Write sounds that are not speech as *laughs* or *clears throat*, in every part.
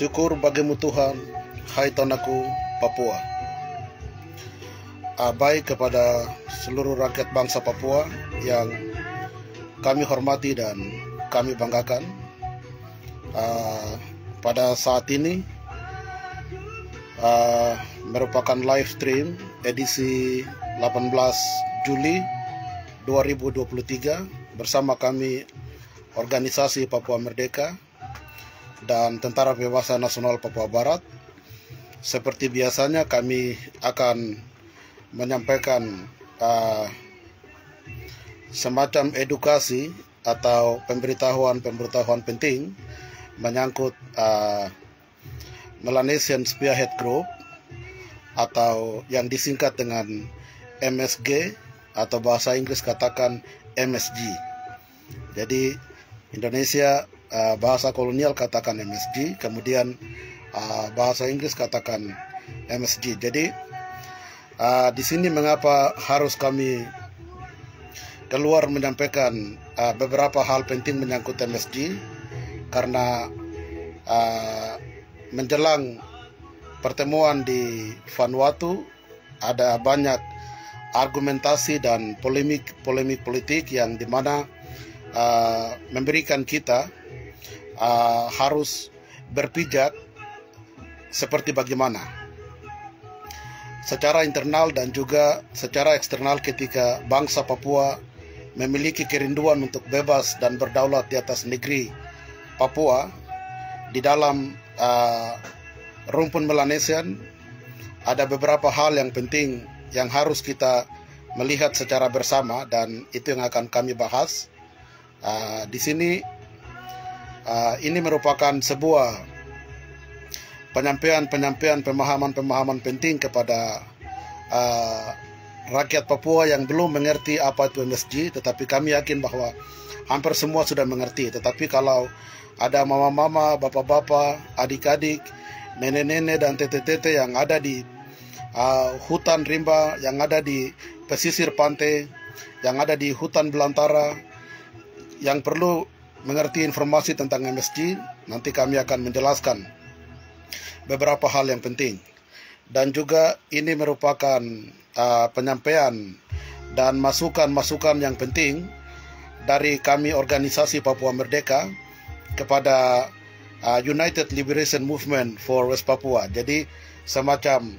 Syukur bagimu Tuhan, hai tanahku Papua. Baik kepada seluruh rakyat bangsa Papua yang kami hormati dan kami banggakan. Ah, pada saat ini ah, merupakan live stream edisi 18 Juli 2023 bersama kami organisasi Papua Merdeka dan Tentara Pembebasan Nasional Papua Barat. Seperti biasanya kami akan menyampaikan uh, semacam edukasi atau pemberitahuan-pemberitahuan penting menyangkut uh, Melanesian Spearhead Group atau yang disingkat dengan MSG atau bahasa Inggris katakan MSG. Jadi Indonesia uh, bahasa kolonial katakan MSG, kemudian uh, bahasa Inggris katakan MSG. Jadi uh, di sini mengapa harus kami keluar menyampaikan uh, beberapa hal penting menyangkut MSG karena uh, menjelang pertemuan di Vanuatu ada banyak argumentasi dan polemik polemik politik yang di mana uh, memberikan kita uh, harus berpijak seperti bagaimana. Secara internal dan juga secara eksternal ketika bangsa Papua memiliki kerinduan untuk bebas dan berdaulat di atas negeri Papua di dalam uh, rumpun Melanesian ada beberapa hal yang penting yang harus kita melihat secara bersama dan itu yang akan kami bahas uh, di sini uh, ini merupakan sebuah penyampaian-penyampaian pemahaman-pemahaman penting kepada uh, rakyat Papua yang belum mengerti apa itu MSG, tetapi kami yakin bahwa hampir semua sudah mengerti. Tetapi kalau ada mama-mama, bapak-bapak, adik-adik, nenek-nenek dan tete-tete yang ada di uh, hutan rimba, yang ada di pesisir pantai, yang ada di hutan belantara, yang perlu mengerti informasi tentang MSG, nanti kami akan menjelaskan beberapa hal yang penting. Dan juga ini merupakan uh, penyampaian dan masukan-masukan yang penting dari kami organisasi Papua Merdeka kepada uh, United Liberation Movement for West Papua. Jadi semacam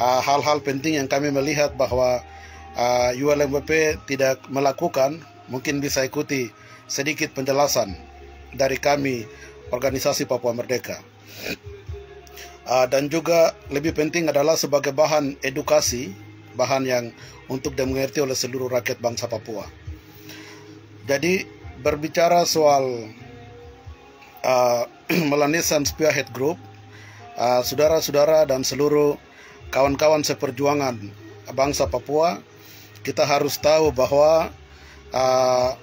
hal-hal uh, penting yang kami melihat bahwa uh, ULMWP tidak melakukan, mungkin bisa ikuti sedikit penjelasan dari kami organisasi Papua Merdeka. Uh, dan juga lebih penting adalah sebagai bahan edukasi, bahan yang untuk dimengerti oleh seluruh rakyat bangsa Papua. Jadi berbicara soal *clears throat* uh, Melanesian Spearhead Group, saudara-saudara uh, dan seluruh kawan-kawan seperjuangan bangsa Papua, kita harus tahu bahwa uh,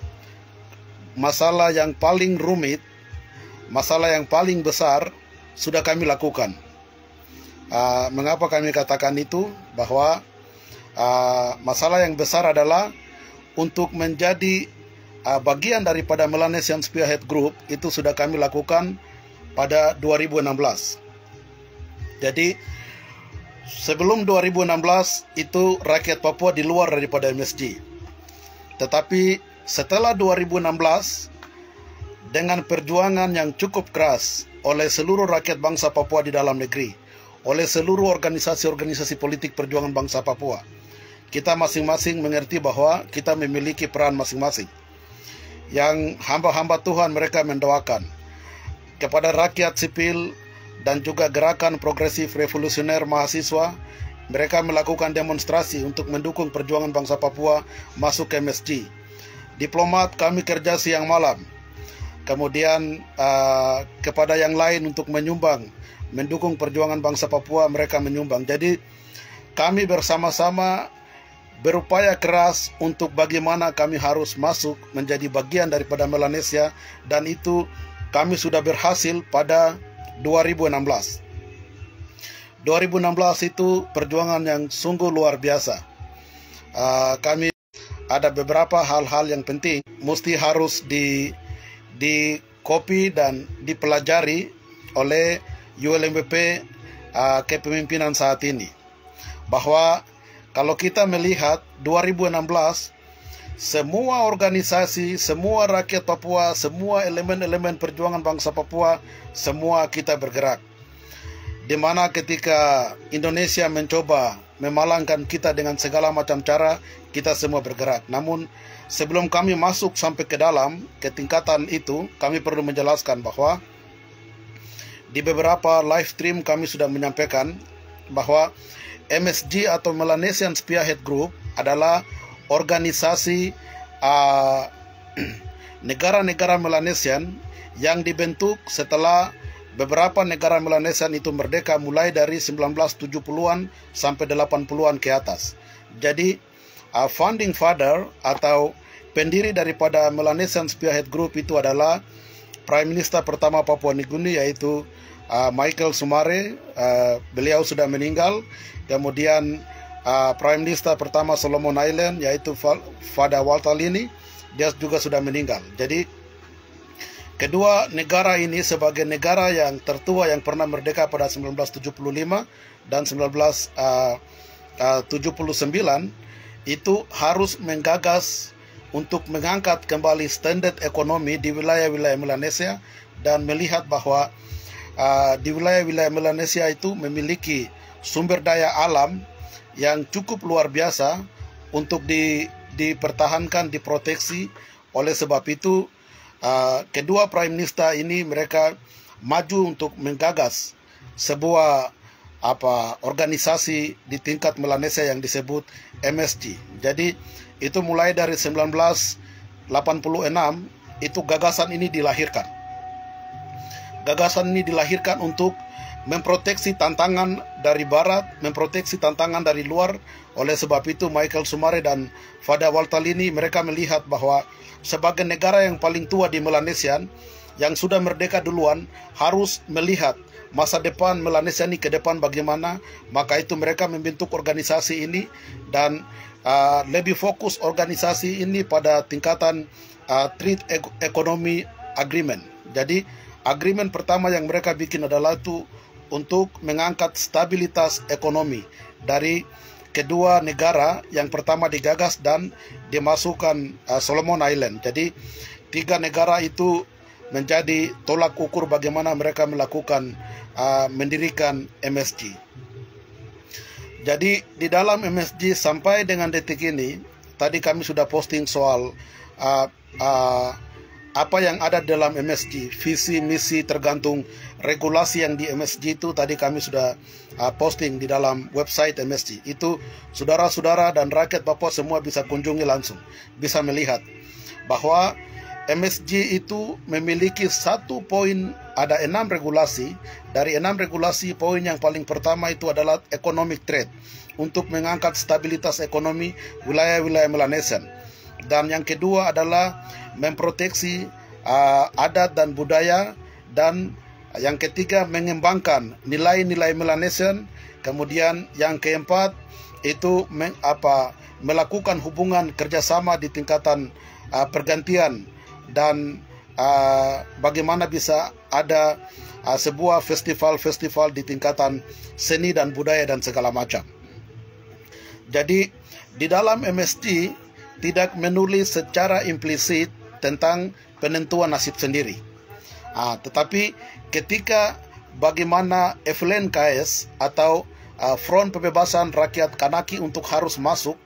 masalah yang paling rumit, masalah yang paling besar sudah kami lakukan. Uh, mengapa kami katakan itu? Bahwa uh, masalah yang besar adalah untuk menjadi uh, bagian daripada Melanesian Spearhead Group itu sudah kami lakukan pada 2016. Jadi sebelum 2016 itu rakyat Papua di luar daripada MSG. Tetapi setelah 2016 dengan perjuangan yang cukup keras oleh seluruh rakyat bangsa Papua di dalam negeri, oleh seluruh organisasi-organisasi politik perjuangan bangsa Papua. Kita masing-masing mengerti bahwa kita memiliki peran masing-masing. Yang hamba-hamba Tuhan mereka mendoakan kepada rakyat sipil dan juga gerakan progresif revolusioner mahasiswa mereka melakukan demonstrasi untuk mendukung perjuangan bangsa Papua masuk ke MSG. Diplomat kami kerja siang malam. Kemudian uh, kepada yang lain untuk menyumbang mendukung perjuangan bangsa Papua mereka menyumbang. Jadi kami bersama-sama berupaya keras untuk bagaimana kami harus masuk menjadi bagian daripada Melanesia dan itu kami sudah berhasil pada 2016. 2016 itu perjuangan yang sungguh luar biasa. Uh, kami ada beberapa hal-hal yang penting mesti harus di di copy dan dipelajari oleh ULMBP uh, kepemimpinan saat ini. Bahwa kalau kita melihat 2016 semua organisasi, semua rakyat Papua, semua elemen-elemen perjuangan bangsa Papua, semua kita bergerak. Di mana ketika Indonesia mencoba memalangkan kita dengan segala macam cara, kita semua bergerak. Namun sebelum kami masuk sampai ke dalam, ke tingkatan itu, kami perlu menjelaskan bahwa di beberapa live stream kami sudah menyampaikan bahwa MSG atau Melanesian Spearhead Group adalah organisasi uh, *clears throat* negara-negara Melanesian yang dibentuk setelah beberapa negara Melanesian itu merdeka mulai dari 1970-an sampai 80-an ke atas. Jadi uh, founding father atau pendiri daripada Melanesian Spearhead Group itu adalah Prime Minister pertama Papua Nugini yaitu uh, Michael Sumare. Uh, beliau sudah meninggal. Kemudian uh, Prime Minister pertama Solomon Island yaitu Fada Waltalini dia juga sudah meninggal. Jadi kedua negara ini sebagai negara yang tertua yang pernah merdeka pada 1975 dan 1979 uh, itu harus menggagas untuk mengangkat kembali standar ekonomi di wilayah-wilayah Melanesia dan melihat bahwa uh, di wilayah-wilayah Melanesia itu memiliki sumber daya alam yang cukup luar biasa untuk di, dipertahankan, diproteksi. Oleh sebab itu, uh, kedua Prime Minister ini mereka maju untuk menggagas sebuah apa organisasi di tingkat Melanesia yang disebut MSG. Jadi itu mulai dari 1986 itu gagasan ini dilahirkan. Gagasan ini dilahirkan untuk memproteksi tantangan dari barat, memproteksi tantangan dari luar. Oleh sebab itu Michael Sumare dan Fada Waltalini mereka melihat bahwa sebagai negara yang paling tua di Melanesia yang sudah merdeka duluan harus melihat masa depan Melanesia ini ke depan bagaimana. Maka itu mereka membentuk organisasi ini dan uh, lebih fokus organisasi ini pada tingkatan uh, Trade Economy Agreement. Jadi agreement pertama yang mereka bikin adalah itu untuk mengangkat stabilitas ekonomi dari kedua negara yang pertama digagas dan dimasukkan uh, Solomon Island. Jadi tiga negara itu menjadi tolak ukur bagaimana mereka melakukan uh, mendirikan MSG. Jadi di dalam MSG sampai dengan detik ini tadi kami sudah posting soal uh, uh, apa yang ada dalam MSG, visi misi tergantung regulasi yang di MSG itu tadi kami sudah uh, posting di dalam website MSG. Itu saudara-saudara dan rakyat Papua semua bisa kunjungi langsung, bisa melihat bahwa MSG itu memiliki satu poin ada enam regulasi. Dari enam regulasi poin yang paling pertama itu adalah economic trade untuk mengangkat stabilitas ekonomi wilayah-wilayah Melanesian dan yang kedua adalah memproteksi uh, adat dan budaya. Dan yang ketiga mengembangkan nilai-nilai Melanesian kemudian yang keempat itu meng, apa melakukan hubungan kerjasama di tingkatan uh, pergantian dan uh, bagaimana bisa ada uh, sebuah festival-festival di tingkatan seni dan budaya dan segala macam. Jadi di dalam MSG tidak menulis secara implisit tentang penentuan nasib sendiri. Ah, tetapi ketika bagaimana FLNKS atau uh, Front Pembebasan Rakyat Kanaki untuk harus masuk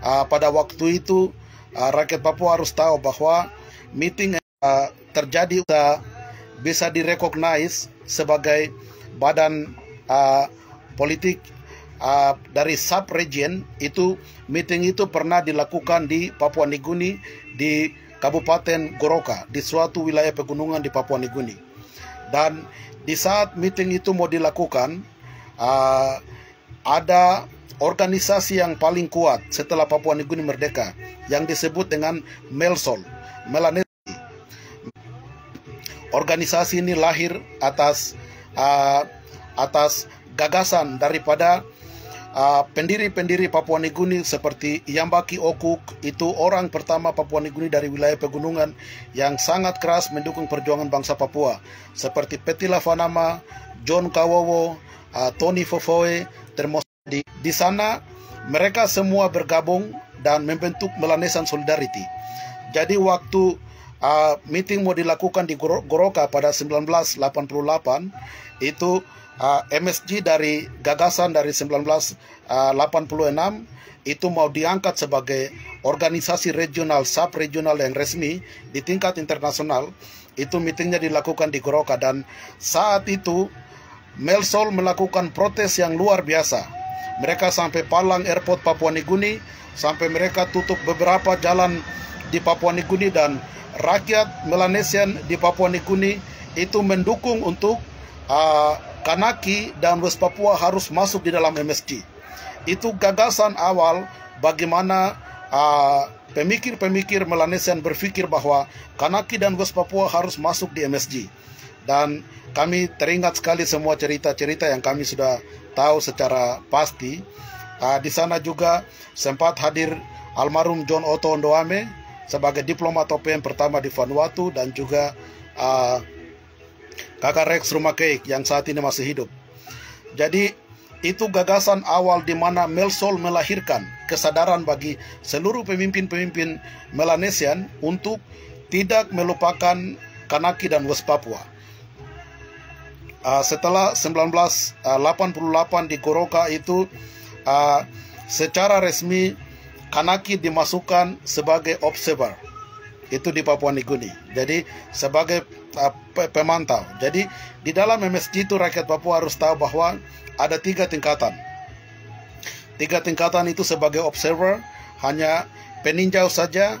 uh, pada waktu itu uh, rakyat Papua harus tahu bahwa meeting uh, terjadi uh, bisa direcognize sebagai badan uh, politik uh, dari sub region itu meeting itu pernah dilakukan di Papua Nugini di Kabupaten Goroka di suatu wilayah pegunungan di Papua Nugini dan di saat meeting itu mau dilakukan uh, ada organisasi yang paling kuat setelah Papua Nugini merdeka yang disebut dengan Melsol Melanesi organisasi ini lahir atas uh, atas gagasan daripada pendiri-pendiri uh, Papua Nugini seperti Yambaki Okuk. Itu orang pertama Papua Nugini dari wilayah pegunungan yang sangat keras mendukung perjuangan bangsa Papua. Seperti Petila Fanama, John Kawowo, uh, Tony Fofoe, termasuk di, di sana mereka semua bergabung dan membentuk Melanesian Solidarity. Jadi waktu uh, meeting mau dilakukan di Goroka pada 1988 itu uh, MSG dari gagasan dari 1986 itu mau diangkat sebagai organisasi regional sub regional yang resmi di tingkat internasional. Itu meetingnya dilakukan di Goroka dan saat itu Melsol melakukan protes yang luar biasa. Mereka sampai palang airport Papua Nugini sampai mereka tutup beberapa jalan di Papua Nugini dan rakyat Melanesian di Papua Nugini itu mendukung untuk uh, Kanaki dan West Papua harus masuk di dalam MSG. Itu gagasan awal bagaimana uh, pemikir-pemikir uh, Melanesian berpikir bahwa Kanaki dan West Papua harus masuk di MSG. Dan kami teringat sekali semua cerita-cerita yang kami sudah tahu secara pasti. Uh, di sana juga sempat hadir almarhum John Otto Ondoame sebagai diplomat OPM pertama di Vanuatu dan juga uh, kakak Rex Rumakeik yang saat ini masih hidup. Jadi itu gagasan awal di mana Melsol melahirkan kesadaran bagi seluruh pemimpin-pemimpin Melanesian untuk tidak melupakan Kanaki dan West Papua. Uh, setelah 1988 di Goroka itu uh, secara resmi Kanaki dimasukkan sebagai observer itu di Papua Nugini. Jadi sebagai uh, pemantau. Jadi di dalam MSG itu rakyat Papua harus tahu bahwa ada tiga tingkatan. Tiga tingkatan itu sebagai observer hanya peninjau saja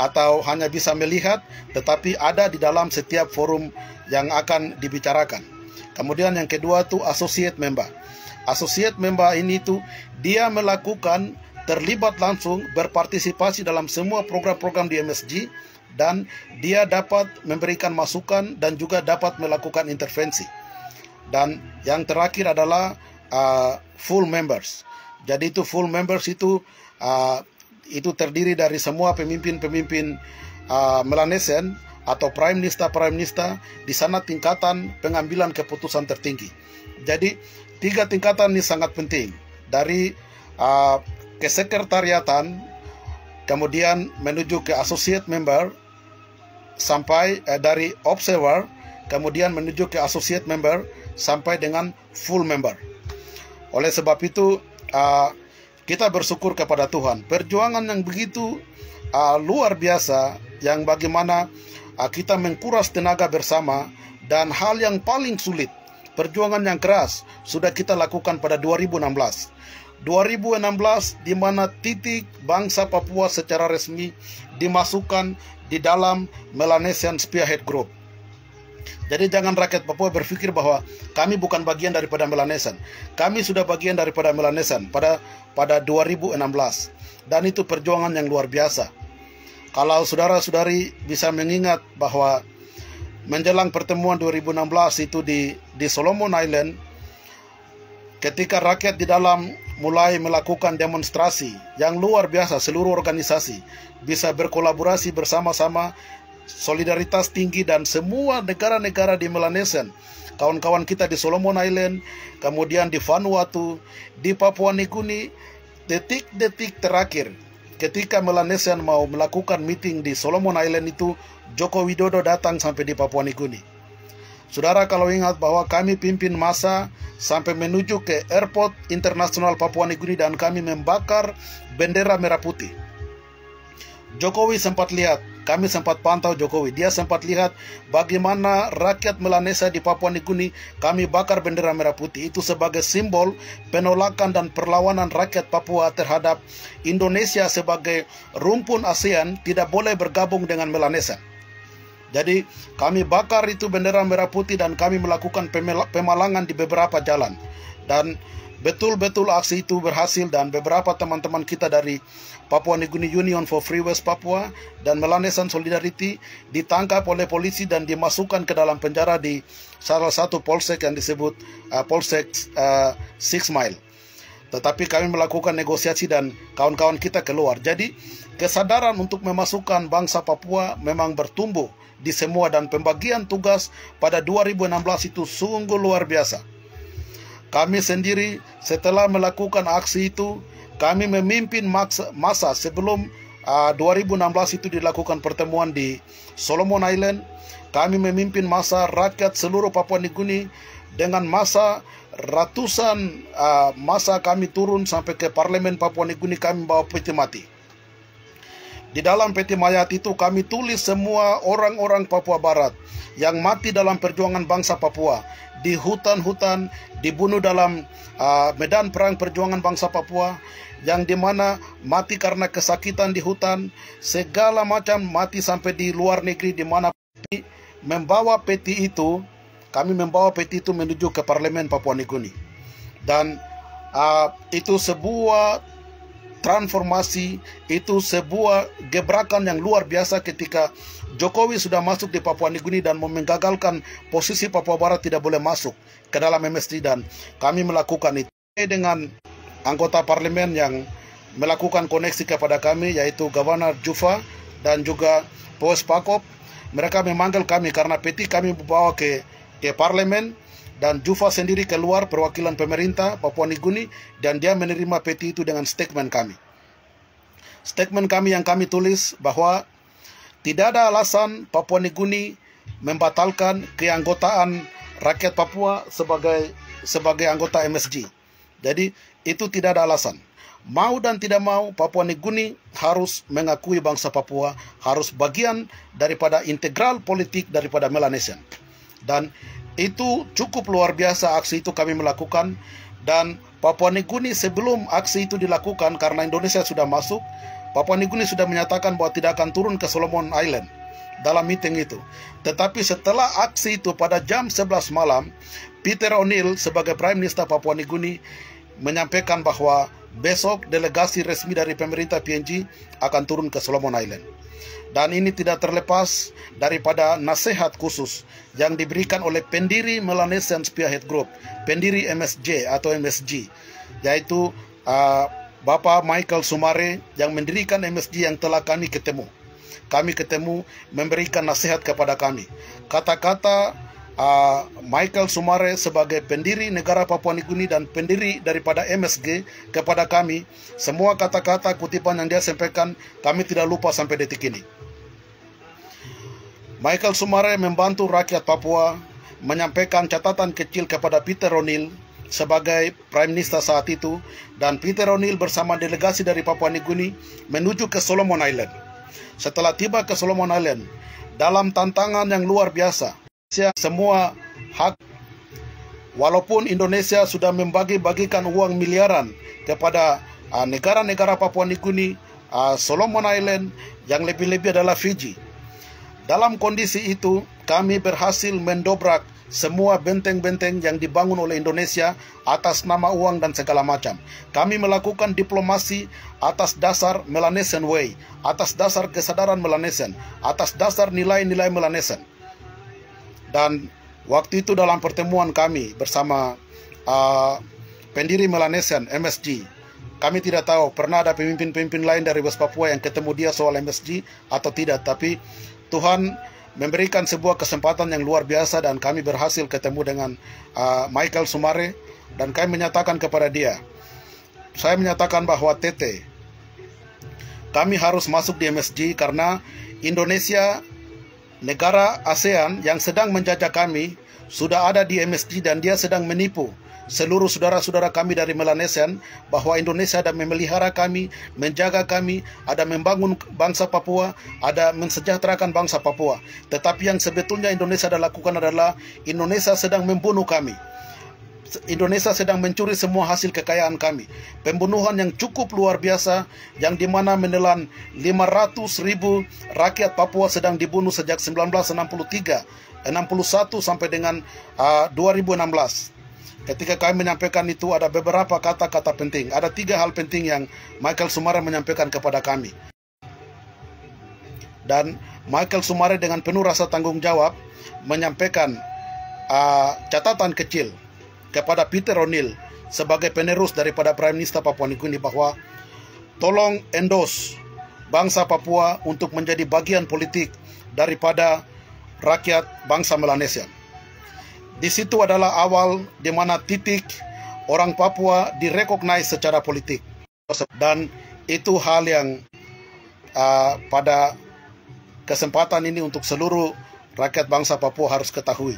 atau hanya bisa melihat, tetapi ada di dalam setiap forum yang akan dibicarakan. Kemudian yang kedua itu associate member. Associate member ini tuh dia melakukan terlibat langsung berpartisipasi dalam semua program-program di MSG dan dia dapat memberikan masukan dan juga dapat melakukan intervensi. Dan yang terakhir adalah uh, full members. Jadi itu full members itu uh, itu terdiri dari semua pemimpin-pemimpin uh, Melanesian atau prime minister prime minister di sana tingkatan pengambilan keputusan tertinggi. Jadi tiga tingkatan ini sangat penting dari uh, kesekretariatan, kemudian menuju ke associate member, sampai eh, dari observer, kemudian menuju ke associate member, sampai dengan full member. Oleh sebab itu, uh, kita bersyukur kepada Tuhan. Perjuangan yang begitu uh, luar biasa, yang bagaimana uh, kita mengkuras tenaga bersama, dan hal yang paling sulit, perjuangan yang keras, sudah kita lakukan pada 2016 2016 di mana titik bangsa Papua secara resmi dimasukkan di dalam Melanesian Spearhead Group. Jadi jangan rakyat Papua berpikir bahwa kami bukan bagian daripada Melanesian. Kami sudah bagian daripada Melanesian pada pada 2016 dan itu perjuangan yang luar biasa. Kalau saudara-saudari bisa mengingat bahwa menjelang pertemuan 2016 itu di di Solomon Island ketika rakyat di dalam mulai melakukan demonstrasi yang luar biasa seluruh organisasi bisa berkolaborasi bersama-sama solidaritas tinggi dan semua negara-negara di Melanesian kawan-kawan kita di Solomon Island kemudian di Vanuatu di Papua Nugini detik-detik terakhir ketika Melanesian mau melakukan meeting di Solomon Island itu Joko Widodo datang sampai di Papua Nugini Saudara kalau ingat bahwa kami pimpin masa sampai menuju ke airport internasional Papua Nugini dan kami membakar bendera merah putih. Jokowi sempat lihat, kami sempat pantau Jokowi. Dia sempat lihat bagaimana rakyat Melanesia di Papua Nugini kami bakar bendera merah putih. Itu sebagai simbol penolakan dan perlawanan rakyat Papua terhadap Indonesia sebagai rumpun ASEAN tidak boleh bergabung dengan Melanesia. Jadi kami bakar itu bendera merah putih dan kami melakukan pemalangan di beberapa jalan. Dan betul-betul aksi itu berhasil dan beberapa teman-teman kita dari Papua Nugini Union for Free West Papua dan Melanesian Solidarity ditangkap oleh polisi dan dimasukkan ke dalam penjara di salah satu polsek yang disebut uh, Polsek uh, Six Mile. tetapi kami melakukan negosiasi dan kawan-kawan kita keluar. Jadi kesadaran untuk memasukkan bangsa Papua memang bertumbuh di semua dan pembagian tugas pada 2016 itu sungguh luar biasa. Kami sendiri setelah melakukan aksi itu, kami memimpin masa sebelum uh, 2016 itu dilakukan pertemuan di Solomon Island. Kami memimpin masa rakyat seluruh Papua Nugini dengan masa ratusan uh, masa kami turun sampai ke parlemen Papua Nugini kami bawa peti mati. Di dalam peti mayat itu kami tulis semua orang-orang Papua Barat yang mati dalam perjuangan bangsa Papua di hutan-hutan, dibunuh dalam uh, medan perang perjuangan bangsa Papua, yang di mana mati karena kesakitan di hutan, segala macam mati sampai di luar negeri di mana membawa peti itu kami membawa peti itu menuju ke parlemen Papua Nugini. Dan uh, itu sebuah transformasi, itu sebuah gebrakan yang luar biasa ketika Jokowi sudah masuk di Papua Nugini dan menggagalkan posisi Papua Barat tidak boleh masuk ke dalam MSD dan kami melakukan itu dengan anggota parlemen yang melakukan koneksi kepada kami yaitu Governor Jufa dan juga Pos Pakop. Mereka memanggil kami karena peti kami membawa ke ke parlemen dan Jufa sendiri keluar perwakilan pemerintah Papua Nugini dan dia menerima peti itu dengan statement kami. Statement kami yang kami tulis bahwa tidak ada alasan Papua Nugini membatalkan keanggotaan rakyat Papua sebagai sebagai anggota MSG. Jadi itu tidak ada alasan. Mau dan tidak mau Papua Nugini harus mengakui bangsa Papua harus bagian daripada integral politik daripada Melanesian. Dan itu cukup luar biasa aksi itu kami melakukan dan Papua Nugini sebelum aksi itu dilakukan karena Indonesia sudah masuk, Papua Nugini sudah menyatakan bahwa tidak akan turun ke Solomon Island dalam meeting itu. Tetapi setelah aksi itu pada jam 11 malam, Peter O'Neill sebagai Prime Minister Papua Nugini menyampaikan bahwa besok delegasi resmi dari pemerintah PNG akan turun ke Solomon Island. Dan ini tidak terlepas daripada nasihat khusus yang diberikan oleh pendiri Melanesian Spearhead Group, pendiri MSJ atau MSG, yaitu uh, Bapak Michael Sumare yang mendirikan MSG yang telah kami ketemu. Kami ketemu memberikan nasihat kepada kami. Kata-kata uh, Michael Sumare sebagai pendiri negara Papua Nugini dan pendiri daripada MSG kepada kami, semua kata-kata kutipan yang dia sampaikan kami tidak lupa sampai detik ini. Michael Sumare membantu rakyat Papua menyampaikan catatan kecil kepada Peter O'Neill sebagai Prime Minister saat itu dan Peter O'Neill bersama delegasi dari Papua Nugini menuju ke Solomon Island. Setelah tiba ke Solomon Island, dalam tantangan yang luar biasa, semua hak walaupun Indonesia sudah membagi-bagikan uang miliaran kepada uh, negara-negara uh, Papua Nugini, uh, Solomon Island, yang lebih-lebih adalah Fiji dalam kondisi itu, kami berhasil mendobrak semua benteng-benteng yang dibangun oleh Indonesia atas nama uang dan segala macam. Kami melakukan diplomasi atas dasar Melanesian Way, atas dasar kesadaran Melanesian, atas dasar nilai-nilai Melanesian. Dan waktu itu dalam pertemuan kami bersama uh, pendiri Melanesian, MSG, kami tidak tahu pernah ada pemimpin-pemimpin lain dari West Papua yang ketemu dia soal MSG atau tidak, tapi Tuhan memberikan sebuah kesempatan yang luar biasa dan kami berhasil ketemu dengan uh, Michael Sumare dan kami menyatakan kepada dia, saya menyatakan bahwa Tete, kami harus masuk di MSG karena Indonesia negara ASEAN yang sedang menjajah kami sudah ada di MSG dan dia sedang menipu seluruh saudara-saudara kami dari Melanesian bahwa Indonesia ada memelihara kami, menjaga kami, ada membangun bangsa Papua, ada mensejahterakan bangsa Papua. Tetapi yang sebetulnya Indonesia ada lakukan adalah Indonesia sedang membunuh kami. Indonesia sedang mencuri semua hasil kekayaan kami. Pembunuhan yang cukup luar biasa yang di mana menelan 500 ribu rakyat Papua sedang dibunuh sejak 1963, 61 sampai dengan uh, 2016. Ketika kami menyampaikan itu ada beberapa kata-kata penting. Ada tiga hal penting yang Michael Sumare menyampaikan kepada kami. Dan Michael Sumare dengan penuh rasa tanggung jawab menyampaikan uh, catatan kecil kepada Peter O'Neill sebagai penerus daripada Prime Minister Papua Nugini bahwa tolong endorse bangsa Papua untuk menjadi bagian politik daripada rakyat bangsa Melanesia. Di situ adalah awal di mana titik orang Papua direkognize secara politik. Dan itu hal yang uh, pada kesempatan ini untuk seluruh rakyat bangsa Papua harus ketahui.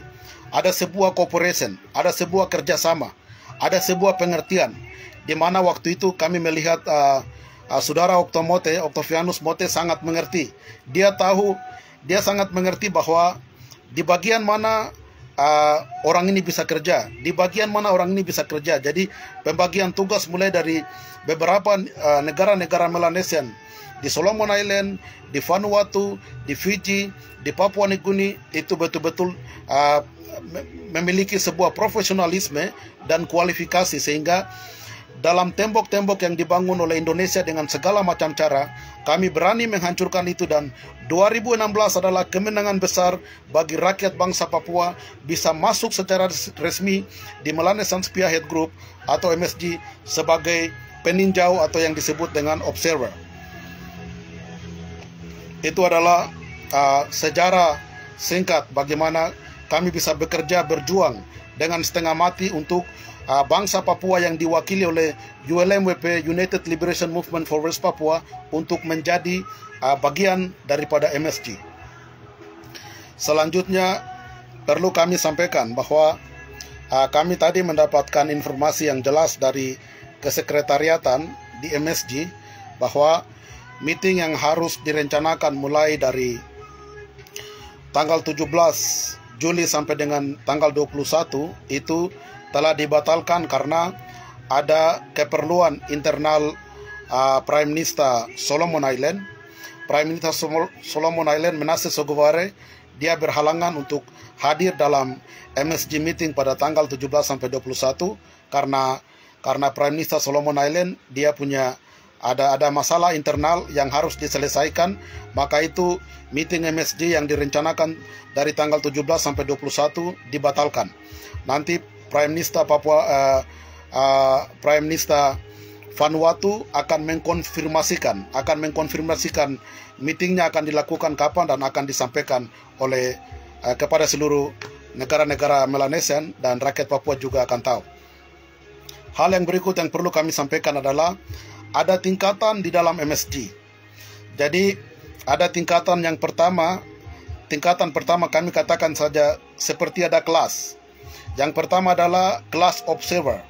Ada sebuah cooperation, ada sebuah kerjasama, ada sebuah pengertian di mana waktu itu kami melihat uh, uh, saudara Oktomote, Octavianus Mote sangat mengerti. Dia tahu, dia sangat mengerti bahwa di bagian mana uh, orang ini bisa kerja, di bagian mana orang ini bisa kerja. Jadi pembagian tugas mulai dari beberapa negara-negara uh, Melanesian di Solomon Island, di Vanuatu, di Fiji, di Papua Nugini itu betul-betul uh, memiliki sebuah profesionalisme dan kualifikasi sehingga dalam tembok-tembok yang dibangun oleh Indonesia dengan segala macam cara, kami berani menghancurkan itu dan 2016 adalah kemenangan besar bagi rakyat bangsa Papua bisa masuk secara resmi di Melanesian Spearhead Group atau MSG sebagai peninjau atau yang disebut dengan observer itu adalah uh, sejarah singkat bagaimana kami bisa bekerja berjuang dengan setengah mati untuk uh, bangsa Papua yang diwakili oleh ULMWP United Liberation Movement for West Papua untuk menjadi uh, bagian daripada MSG. Selanjutnya perlu kami sampaikan bahwa uh, kami tadi mendapatkan informasi yang jelas dari kesekretariatan di MSG bahwa meeting yang harus direncanakan mulai dari tanggal 17 Juli sampai dengan tanggal 21 itu telah dibatalkan karena ada keperluan internal uh, Prime Minister Solomon Island. Prime Minister Solomon Island Menase Soguvare dia berhalangan untuk hadir dalam MSG meeting pada tanggal 17 sampai 21 karena karena Prime Minister Solomon Island dia punya ada ada masalah internal yang harus diselesaikan, maka itu meeting MSG yang direncanakan dari tanggal 17 sampai 21 dibatalkan. Nanti Prime Minister Papua uh, uh, Prime Minister Vanuatu akan mengkonfirmasikan, akan mengkonfirmasikan meetingnya akan dilakukan kapan dan akan disampaikan oleh uh, kepada seluruh negara-negara Melanesian dan rakyat Papua juga akan tahu. Hal yang berikut yang perlu kami sampaikan adalah ada tingkatan di dalam MSG. Jadi ada tingkatan yang pertama, tingkatan pertama kami katakan saja seperti ada kelas. Yang pertama adalah kelas observer.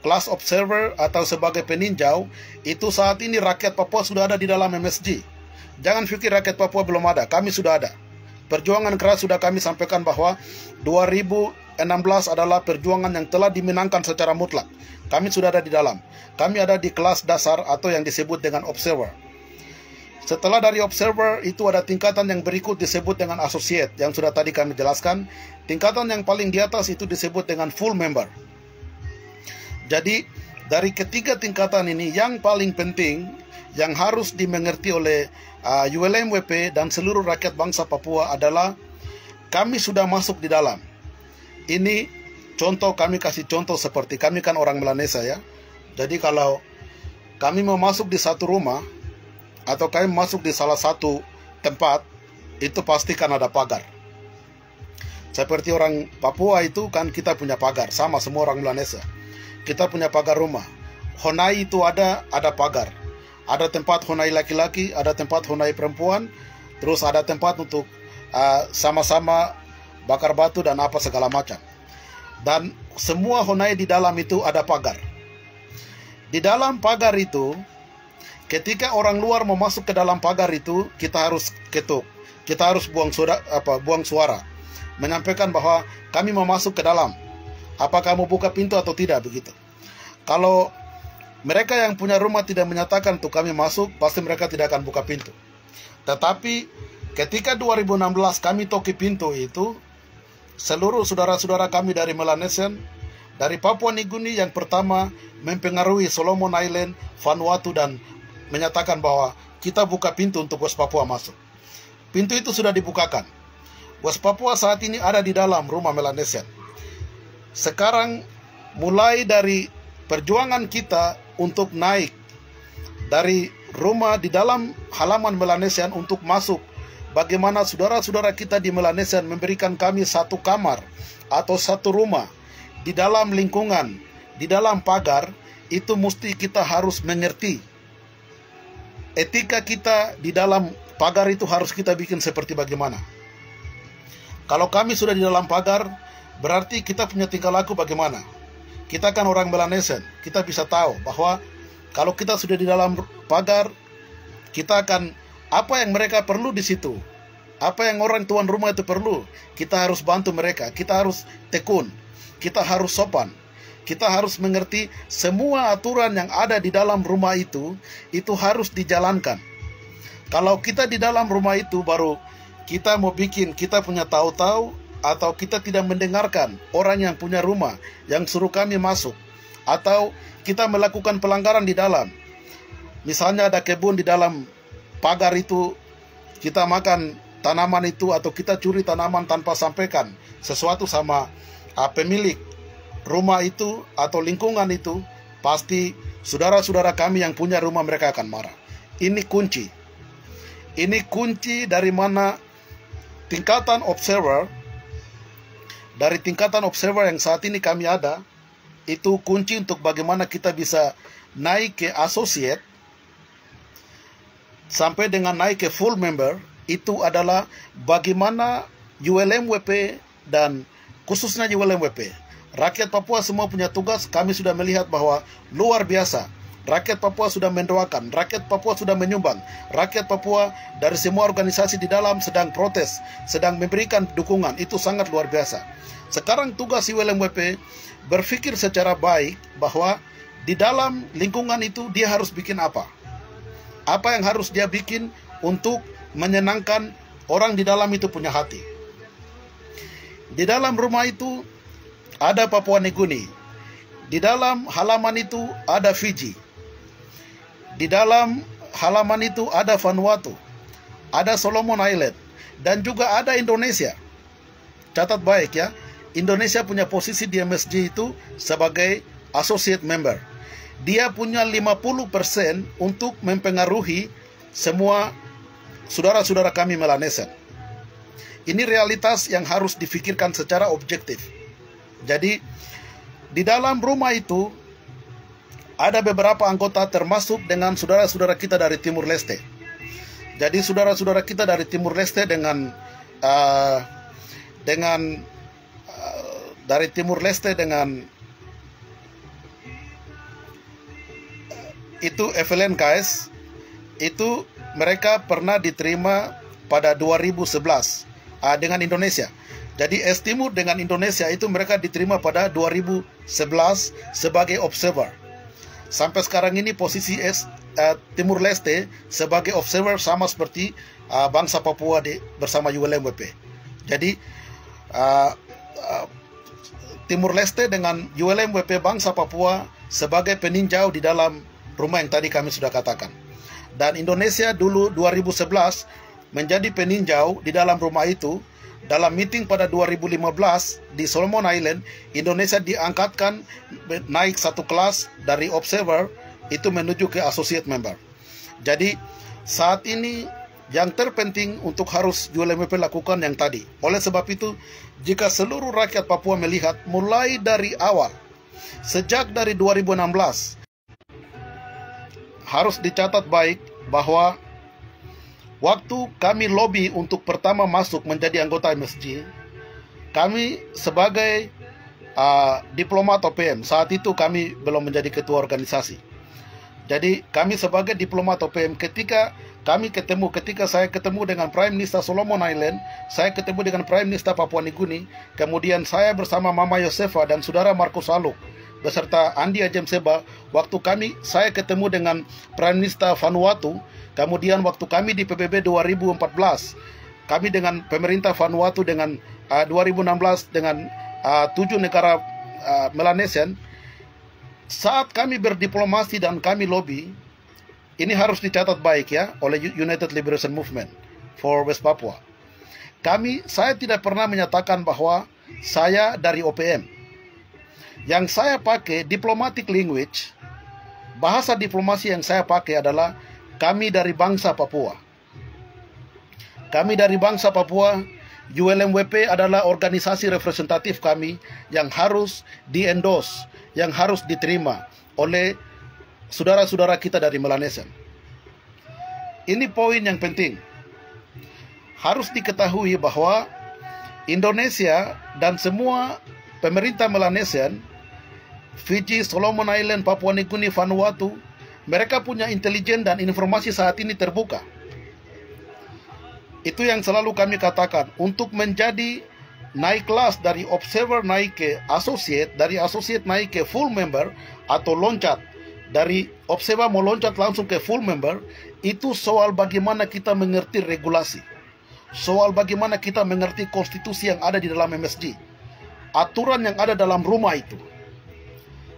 Kelas observer atau sebagai peninjau itu saat ini rakyat Papua sudah ada di dalam MSG. Jangan pikir rakyat Papua belum ada, kami sudah ada. Perjuangan keras sudah kami sampaikan bahwa 2016 adalah perjuangan yang telah dimenangkan secara mutlak. Kami sudah ada di dalam. Kami ada di kelas dasar atau yang disebut dengan observer. Setelah dari observer itu ada tingkatan yang berikut disebut dengan associate yang sudah tadi kami jelaskan. Tingkatan yang paling di atas itu disebut dengan full member. Jadi dari ketiga tingkatan ini yang paling penting yang harus dimengerti oleh uh, ULMWP dan seluruh rakyat bangsa Papua adalah kami sudah masuk di dalam. Ini contoh kami kasih contoh seperti kami kan orang Melanesa ya. Jadi kalau kami mau masuk di satu rumah atau kami masuk di salah satu tempat itu pasti kan ada pagar. Seperti orang Papua itu kan kita punya pagar sama semua orang Melanesa. Kita punya pagar rumah. Honai itu ada ada pagar ada tempat honai laki-laki, ada tempat honai perempuan, terus ada tempat untuk uh, sama-sama bakar batu dan apa segala macam. Dan semua honai di dalam itu ada pagar. Di dalam pagar itu, ketika orang luar mau masuk ke dalam pagar itu, kita harus ketuk. Kita harus buang suara, apa, buang suara. Menyampaikan bahwa kami mau masuk ke dalam. Apakah mau buka pintu atau tidak begitu. Kalau mereka yang punya rumah tidak menyatakan untuk kami masuk, pasti mereka tidak akan buka pintu. Tetapi ketika 2016 kami toki pintu itu, seluruh saudara-saudara kami dari Melanesian, dari Papua Nugini yang pertama mempengaruhi Solomon Island, Vanuatu dan menyatakan bahwa kita buka pintu untuk West Papua masuk. Pintu itu sudah dibukakan. West Papua saat ini ada di dalam rumah Melanesian. Sekarang mulai dari perjuangan kita untuk naik dari rumah di dalam halaman Melanesian untuk masuk bagaimana saudara-saudara kita di Melanesian memberikan kami satu kamar atau satu rumah di dalam lingkungan, di dalam pagar, itu mesti kita harus mengerti. Etika kita di dalam pagar itu harus kita bikin seperti bagaimana. Kalau kami sudah di dalam pagar, berarti kita punya tingkah laku bagaimana. Kita kan orang Melanesian, kita bisa tahu bahwa kalau kita sudah di dalam pagar, kita akan apa yang mereka perlu di situ. Apa yang orang tuan rumah itu perlu, kita harus bantu mereka. Kita harus tekun, kita harus sopan. Kita harus mengerti semua aturan yang ada di dalam rumah itu, itu harus dijalankan. Kalau kita di dalam rumah itu baru kita mau bikin, kita punya tahu-tahu, atau kita tidak mendengarkan orang yang punya rumah yang suruh kami masuk atau kita melakukan pelanggaran di dalam misalnya ada kebun di dalam pagar itu kita makan tanaman itu atau kita curi tanaman tanpa sampaikan sesuatu sama uh, pemilik rumah itu atau lingkungan itu pasti saudara-saudara kami yang punya rumah mereka akan marah. Ini kunci. Ini kunci dari mana tingkatan observer dari tingkatan observer yang saat ini kami ada, itu kunci untuk bagaimana kita bisa naik ke associate sampai dengan naik ke full member itu adalah bagaimana ULMWP dan khususnya ULMWP rakyat Papua semua punya tugas kami sudah melihat bahwa luar biasa Rakyat Papua sudah mendoakan, rakyat Papua sudah menyumbang, rakyat Papua dari semua organisasi di dalam sedang protes, sedang memberikan dukungan. Itu sangat luar biasa. Sekarang tugas IWLMWP berpikir secara baik bahwa di dalam lingkungan itu dia harus bikin apa? Apa yang harus dia bikin untuk menyenangkan orang di dalam itu punya hati? Di dalam rumah itu ada Papua Neguni. Di dalam halaman itu ada Fiji. Di dalam halaman itu ada Vanuatu, ada Solomon Island, dan juga ada Indonesia. Catat baik ya, Indonesia punya posisi di MSG itu sebagai associate member. Dia punya 50% untuk mempengaruhi semua saudara-saudara kami Melanesia. Ini realitas yang harus difikirkan secara objektif. Jadi, di dalam rumah itu ada beberapa anggota termasuk dengan saudara-saudara kita dari Timur Leste. Jadi saudara-saudara kita dari Timur Leste dengan uh, dengan uh, dari Timur Leste dengan itu Evelyn KS itu mereka pernah diterima pada 2011 uh, dengan Indonesia. Jadi S Timur dengan Indonesia itu mereka diterima pada 2011 sebagai observer. Sampai sekarang ini posisi es, uh, Timur Leste sebagai observer sama seperti uh, bangsa Papua di, bersama ULMWP. Jadi uh, uh, Timur Leste dengan ULMWP bangsa Papua sebagai peninjau di dalam rumah yang tadi kami sudah katakan. Dan Indonesia dulu 2011 menjadi peninjau di dalam rumah itu dalam meeting pada 2015 di Solomon Island, Indonesia diangkatkan naik satu kelas dari observer itu menuju ke associate member. Jadi saat ini yang terpenting untuk harus ULMP lakukan yang tadi. Oleh sebab itu, jika seluruh rakyat Papua melihat mulai dari awal, sejak dari 2016, harus dicatat baik bahwa Waktu kami lobby untuk pertama masuk menjadi anggota MSG, kami sebagai uh, diplomat OPM, saat itu kami belum menjadi ketua organisasi. Jadi kami sebagai diplomat OPM ketika kami ketemu ketika saya ketemu dengan Prime Minister Solomon Island, saya ketemu dengan Prime Minister Papua Nugini, kemudian saya bersama Mama Yosefa dan saudara Markus Aluk beserta Andi Ajem Seba, waktu kami saya ketemu dengan Prime Vanuatu, kemudian waktu kami di PBB 2014, kami dengan pemerintah Vanuatu dengan uh, 2016 dengan uh, tujuh negara uh, Melanesian, saat kami berdiplomasi dan kami lobby, ini harus dicatat baik ya oleh United Liberation Movement for West Papua. Kami, saya tidak pernah menyatakan bahwa saya dari OPM Yang saya pakai diplomatic language, bahasa diplomasi yang saya pakai adalah kami dari bangsa Papua. Kami dari bangsa Papua, ULMWP adalah organisasi representatif kami yang harus diendos, yang harus diterima oleh saudara-saudara kita dari Melanesian. Ini poin yang penting. Harus diketahui bahwa Indonesia dan semua pemerintah Melanesian, Fiji, Solomon Island, Papua Nugini, Vanuatu, mereka punya intelijen dan informasi saat ini terbuka. Itu yang selalu kami katakan, untuk menjadi naik kelas dari observer naik ke associate, dari associate naik ke full member atau loncat dari observer mau loncat langsung ke full member, itu soal bagaimana kita mengerti regulasi. Soal bagaimana kita mengerti konstitusi yang ada di dalam MSG. Aturan yang ada dalam rumah itu.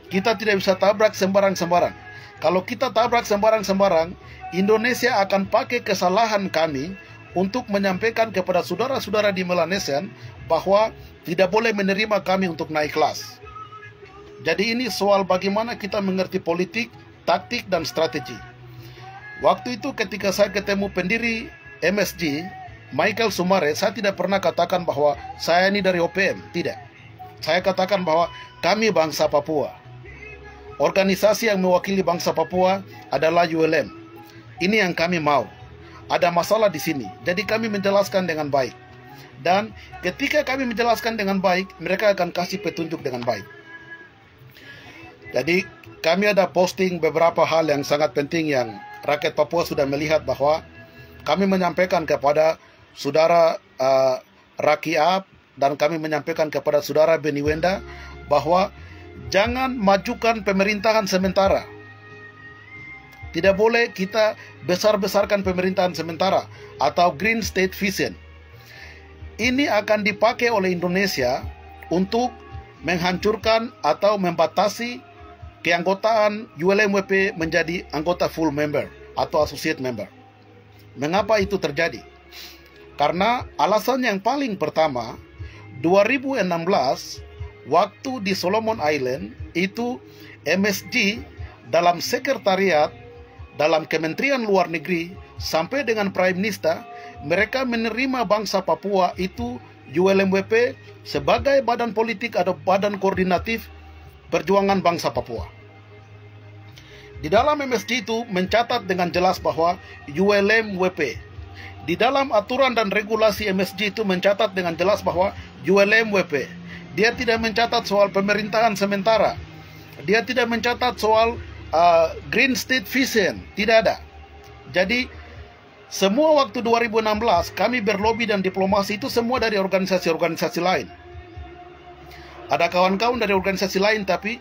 Kita tidak bisa tabrak sembarang-sembarang. Kalau kita tabrak sembarang-sembarang, Indonesia akan pakai kesalahan kami untuk menyampaikan kepada saudara-saudara di Melanesian bahwa tidak boleh menerima kami untuk naik kelas. Jadi ini soal bagaimana kita mengerti politik, taktik, dan strategi. Waktu itu ketika saya ketemu pendiri MSG, Michael Sumare, saya tidak pernah katakan bahwa saya ini dari OPM. Tidak. Saya katakan bahwa kami bangsa Papua. Organisasi yang mewakili bangsa Papua adalah ULM. Ini yang kami mau ada masalah di sini. Jadi kami menjelaskan dengan baik. Dan ketika kami menjelaskan dengan baik, mereka akan kasih petunjuk dengan baik. Jadi kami ada posting beberapa hal yang sangat penting yang rakyat Papua sudah melihat bahwa kami menyampaikan kepada saudara uh, Rakiab dan kami menyampaikan kepada saudara Beniwenda bahwa jangan majukan pemerintahan sementara tidak boleh kita besar-besarkan pemerintahan sementara atau Green State Vision. Ini akan dipakai oleh Indonesia untuk menghancurkan atau membatasi keanggotaan ULMWP menjadi anggota full member atau associate member. Mengapa itu terjadi? Karena alasan yang paling pertama, 2016 waktu di Solomon Island itu MSG dalam sekretariat dalam Kementerian Luar Negeri sampai dengan Prime Minister, mereka menerima bangsa Papua itu ULMWP sebagai badan politik atau badan koordinatif perjuangan bangsa Papua. Di dalam MSG itu mencatat dengan jelas bahwa ULMWP di dalam aturan dan regulasi MSG itu mencatat dengan jelas bahwa ULMWP dia tidak mencatat soal pemerintahan sementara. Dia tidak mencatat soal uh, Green State Vision tidak ada. Jadi semua waktu 2016 kami berlobby dan diplomasi itu semua dari organisasi-organisasi lain. Ada kawan-kawan dari organisasi lain tapi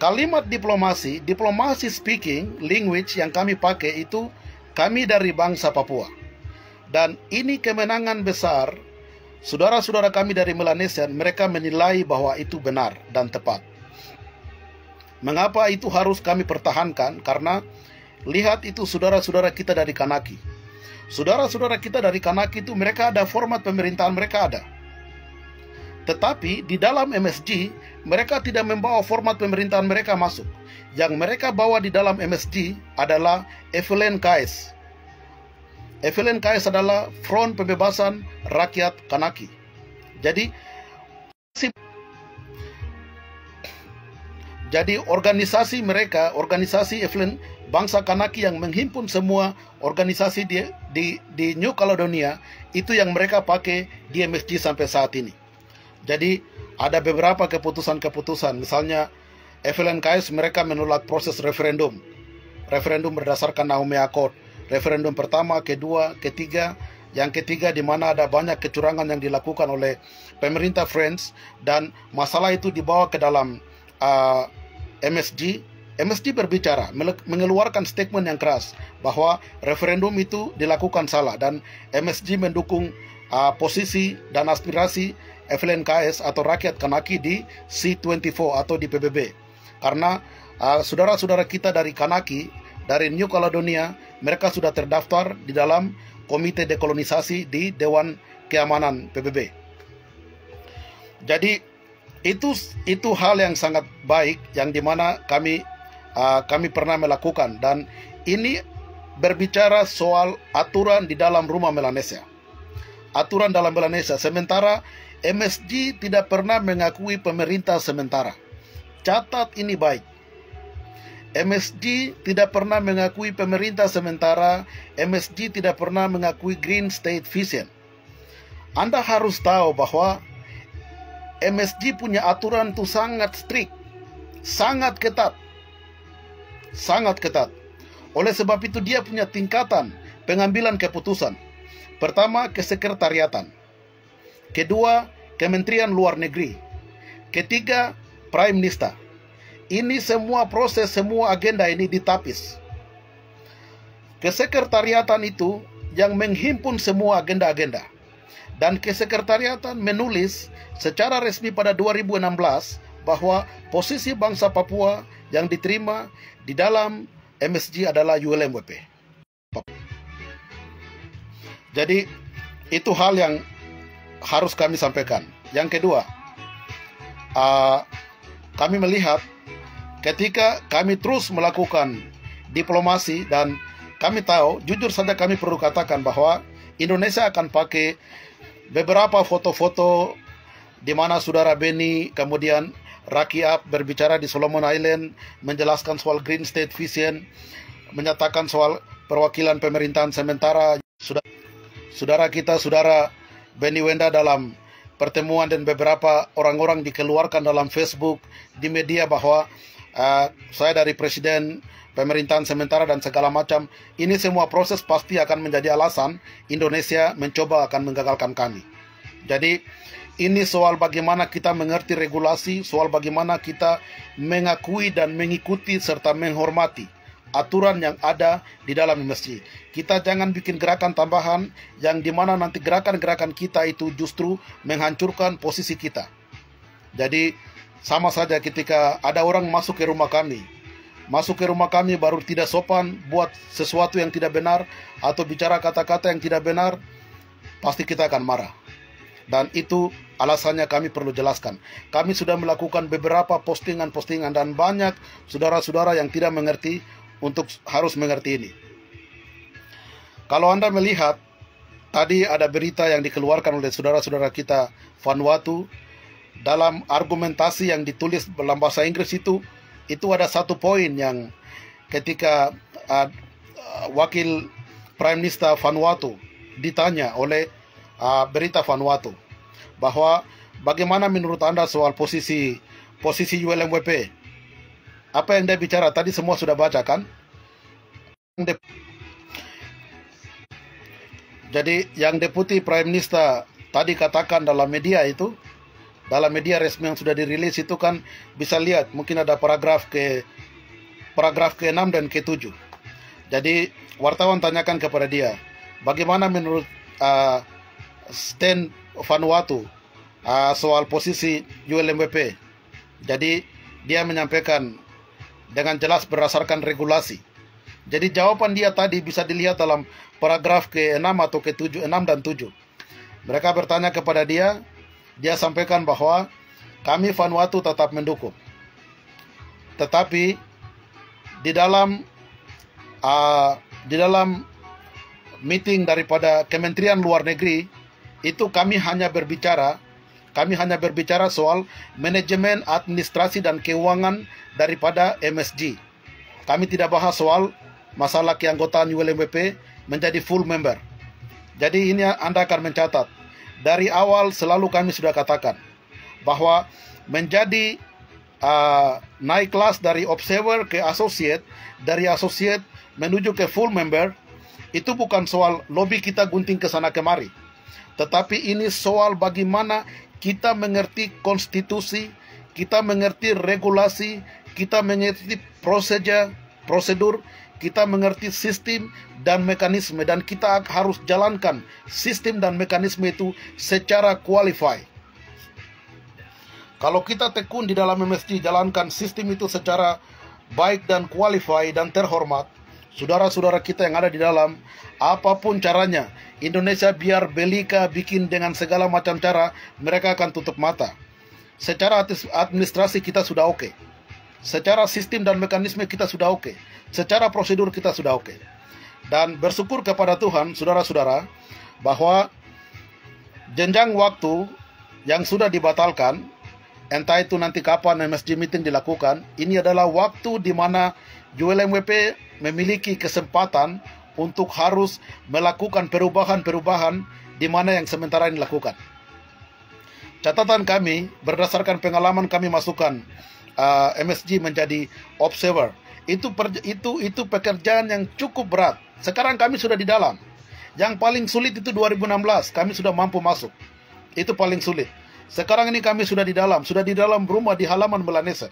kalimat diplomasi, diplomasi speaking language yang kami pakai itu kami dari bangsa Papua. Dan ini kemenangan besar saudara-saudara kami dari Melanesian mereka menilai bahwa itu benar dan tepat. Mengapa itu harus kami pertahankan? Karena lihat itu saudara-saudara kita dari Kanaki. Saudara-saudara kita dari Kanaki itu mereka ada format pemerintahan mereka ada. Tetapi di dalam MSG mereka tidak membawa format pemerintahan mereka masuk. Yang mereka bawa di dalam MSG adalah Evelyn Kais. Kais adalah Front Pembebasan Rakyat Kanaki. Jadi Jadi organisasi mereka, organisasi Evelyn bangsa Kanaki yang menghimpun semua organisasi di, di, di New Caledonia itu yang mereka pakai di MSG sampai saat ini. Jadi ada beberapa keputusan-keputusan, misalnya Kais mereka menolak proses referendum. Referendum berdasarkan Naomi Accord. Referendum pertama, kedua, ketiga, yang ketiga di mana ada banyak kecurangan yang dilakukan oleh pemerintah French dan masalah itu dibawa ke dalam uh, MSG MSG berbicara mengeluarkan statement yang keras bahwa referendum itu dilakukan salah dan MSG mendukung uh, posisi dan aspirasi Evelyn KS atau rakyat Kanaki di C24 atau di PBB karena uh, saudara-saudara uh, kita dari Kanaki dari New Caledonia mereka sudah terdaftar di dalam Komite Dekolonisasi di Dewan Keamanan PBB. Jadi itu itu hal yang sangat baik yang di mana kami uh, kami pernah melakukan. Dan ini berbicara soal aturan di dalam rumah Melanesia. Aturan dalam Melanesia sementara MSG tidak pernah mengakui pemerintah sementara. Catat ini baik MSG tidak pernah mengakui pemerintah sementara MSG tidak pernah mengakui Green State Vision anda harus tahu bahwa MSG punya aturan itu sangat strict, sangat ketat, sangat ketat. Oleh sebab itu dia punya tingkatan pengambilan keputusan. Pertama, kesekretariatan. Kedua, Kementerian Luar Negeri. Ketiga, Prime Minister. Ini semua proses, semua agenda ini ditapis. Kesekretariatan itu yang menghimpun semua agenda-agenda dan kesekretariatan menulis secara resmi pada 2016 bahwa posisi bangsa Papua yang diterima di dalam MSG adalah ULMWP. Jadi itu hal yang harus kami sampaikan. Yang kedua, uh, kami melihat ketika kami terus melakukan diplomasi dan kami tahu, jujur saja kami perlu katakan bahwa Indonesia akan pakai beberapa foto-foto di mana saudara Benny kemudian Rakiab berbicara di Solomon Island menjelaskan soal Green State Vision menyatakan soal perwakilan pemerintahan sementara. Saudara, saudara kita saudara Benny Wenda dalam pertemuan dan beberapa orang-orang dikeluarkan dalam Facebook di media bahwa uh, saya dari presiden pemerintahan sementara dan segala macam. Ini semua proses pasti akan menjadi alasan Indonesia mencoba akan menggagalkan kami. Jadi ini soal bagaimana kita mengerti regulasi, soal bagaimana kita mengakui dan mengikuti serta menghormati aturan yang ada di dalam masjid. Kita jangan bikin gerakan tambahan yang di mana nanti gerakan-gerakan kita itu justru menghancurkan posisi kita. Jadi sama saja ketika ada orang masuk ke rumah kami, masuk ke rumah kami baru tidak sopan, buat sesuatu yang tidak benar, atau bicara kata-kata yang tidak benar, pasti kita akan marah. Dan itu alasannya kami perlu jelaskan. Kami sudah melakukan beberapa postingan-postingan dan banyak saudara-saudara yang tidak mengerti untuk harus mengerti ini. Kalau Anda melihat, tadi ada berita yang dikeluarkan oleh saudara-saudara kita Vanuatu dalam argumentasi yang ditulis dalam bahasa Inggris itu itu ada satu poin yang ketika uh, wakil Prime Minister Vanuatu ditanya oleh uh, berita Vanuatu bahwa bagaimana menurut Anda soal posisi posisi ULMWP? Apa yang dia bicara tadi semua sudah baca kan? Jadi yang Deputi Prime Minister tadi katakan dalam media itu dalam media resmi yang sudah dirilis itu kan bisa lihat mungkin ada paragraf ke paragraf ke-6 dan ke-7. Jadi wartawan tanyakan kepada dia, bagaimana menurut uh, stand Vanuatu uh, soal posisi ULMWP. Jadi dia menyampaikan dengan jelas berdasarkan regulasi. Jadi jawaban dia tadi bisa dilihat dalam paragraf ke-6 atau ke-7, 6 dan 7. Mereka bertanya kepada dia, dia sampaikan bahwa kami Vanuatu tetap mendukung. Tetapi di dalam uh, di dalam meeting daripada Kementerian Luar Negeri itu kami hanya berbicara kami hanya berbicara soal manajemen administrasi dan keuangan daripada MSG. Kami tidak bahas soal masalah keanggotaan ULMWP menjadi full member. Jadi ini Anda akan mencatat dari awal selalu kami sudah katakan bahwa menjadi uh, naik kelas dari observer ke associate, dari associate menuju ke full member, itu bukan soal lobby kita gunting ke sana kemari. Tetapi ini soal bagaimana kita mengerti konstitusi, kita mengerti regulasi, kita mengerti prosedur, prosedur kita mengerti sistem dan mekanisme dan kita harus jalankan sistem dan mekanisme itu secara qualify. Kalau kita tekun di dalam MSG jalankan sistem itu secara baik dan qualify dan terhormat, saudara-saudara kita yang ada di dalam, apa pun caranya, Indonesia biar belika bikin dengan segala macam cara, mereka akan tutup mata. secara administrasi kita sudah oke. Okay. Secara sistem dan mekanisme kita sudah oke. Okay. Secara prosedur kita sudah oke. Okay. Dan bersyukur kepada Tuhan, saudara-saudara, bahwa jenjang waktu yang sudah dibatalkan, entah itu nanti kapan MSG meeting dilakukan, ini adalah waktu di mana ULMWP memiliki kesempatan untuk harus melakukan perubahan-perubahan di mana yang sementara ini dilakukan. Catatan kami berdasarkan pengalaman kami masukkan uh, MSG menjadi observer. Itu itu itu pekerjaan yang cukup berat. Sekarang kami sudah di dalam. Yang paling sulit itu 2016, kami sudah mampu masuk. Itu paling sulit. Sekarang ini kami sudah di dalam, sudah di dalam rumah di halaman Melanesa.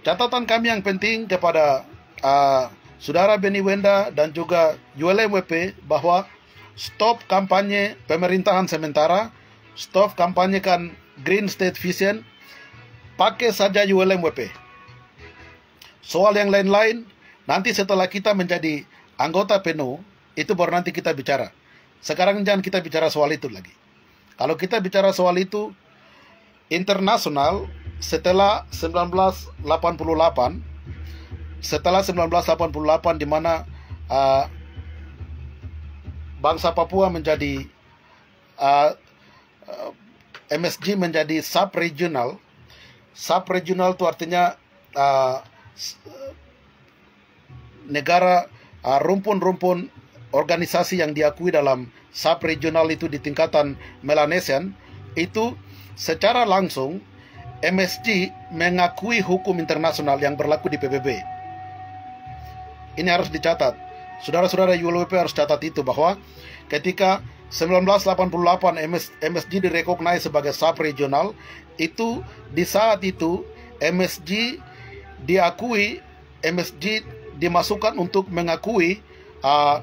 Catatan kami yang penting kepada uh, saudara Beni Wenda dan juga ULMWP bahwa stop kampanye pemerintahan sementara stop kampanyekan Green State Vision, pakai saja ULMWP. Soal yang lain-lain, nanti setelah kita menjadi anggota penuh, itu baru nanti kita bicara. Sekarang jangan kita bicara soal itu lagi. Kalau kita bicara soal itu, internasional setelah 1988, setelah 1988 di mana uh, bangsa Papua menjadi uh, uh, MSG menjadi sub regional. Sub regional itu artinya uh, negara uh, rumpun-rumpun organisasi yang diakui dalam sub regional itu di tingkatan Melanesian itu secara langsung MSG mengakui hukum internasional yang berlaku di PBB. Ini harus dicatat. Saudara-saudara ULWP harus catat itu bahwa ketika 1988 MS, MSG direkognize sebagai sub regional itu di saat itu MSG diakui MSG dimasukkan untuk mengakui uh,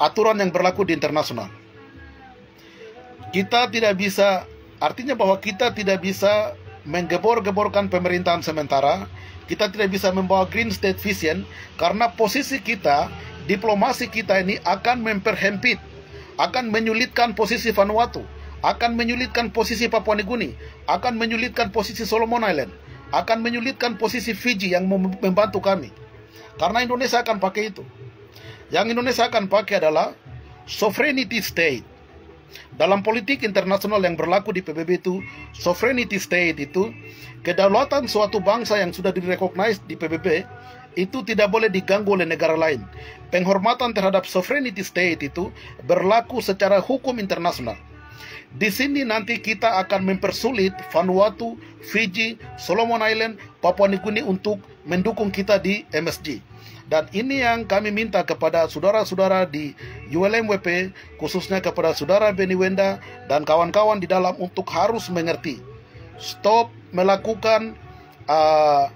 aturan yang berlaku di internasional. Kita tidak bisa artinya bahwa kita tidak bisa menggebor-geborkan pemerintahan sementara, kita tidak bisa membawa green state vision karena posisi kita, diplomasi kita ini akan memperhempit akan menyulitkan posisi Vanuatu, akan menyulitkan posisi Papua Nugini, akan menyulitkan posisi Solomon Island, akan menyulitkan posisi Fiji yang membantu kami. Karena Indonesia akan pakai itu. Yang Indonesia akan pakai adalah sovereignty state. Dalam politik internasional yang berlaku di PBB itu, sovereignty state itu kedaulatan suatu bangsa yang sudah direcognize di PBB itu tidak boleh diganggu oleh negara lain. Penghormatan terhadap sovereignty state itu berlaku secara hukum internasional. Di sini nanti kita akan mempersulit Vanuatu, Fiji, Solomon Island, Papua Nugini untuk mendukung kita di MSG. Dan ini yang kami minta kepada saudara-saudara di ULMWP, khususnya kepada saudara Beni Wenda dan kawan-kawan di dalam untuk harus mengerti. Stop melakukan uh,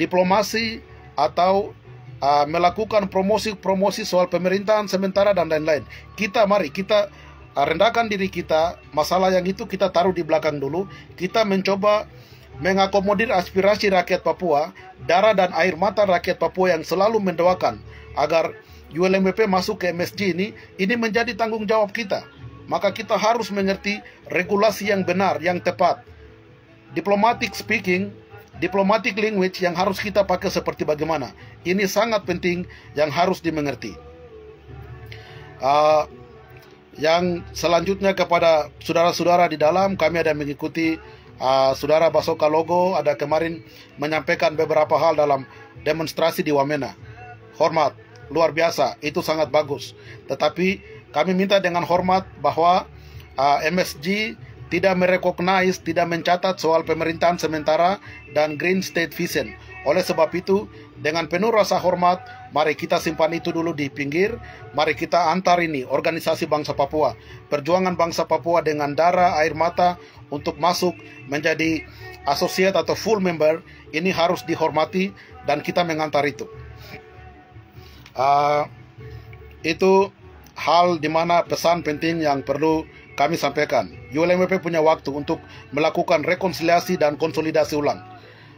diplomasi atau uh, melakukan promosi-promosi soal pemerintahan sementara dan lain-lain. Kita mari kita rendahkan diri kita, masalah yang itu kita taruh di belakang dulu. Kita mencoba mengakomodir aspirasi rakyat Papua, darah dan air mata rakyat Papua yang selalu mendoakan agar ULMWP masuk ke MSG ini, ini menjadi tanggung jawab kita. Maka kita harus mengerti regulasi yang benar, yang tepat. Diplomatic speaking, diplomatic language yang harus kita pakai seperti bagaimana. Ini sangat penting yang harus dimengerti. Uh, yang selanjutnya kepada saudara-saudara di dalam kami ada mengikuti uh, saudara Basoka Logo ada kemarin menyampaikan beberapa hal dalam demonstrasi di Wamena. Hormat, luar biasa, itu sangat bagus. Tetapi kami minta dengan hormat bahwa uh, MSG tidak merecognize, tidak mencatat soal pemerintahan sementara dan Green State Vision. Oleh sebab itu, dengan penuh rasa hormat, mari kita simpan itu dulu di pinggir. Mari kita antar ini, organisasi bangsa Papua. Perjuangan bangsa Papua dengan darah, air mata untuk masuk menjadi associate atau full member, ini harus dihormati dan kita mengantar itu. Uh, itu hal di mana pesan penting yang perlu kami sampaikan, ULMWP punya waktu untuk melakukan rekonsiliasi dan konsolidasi ulang.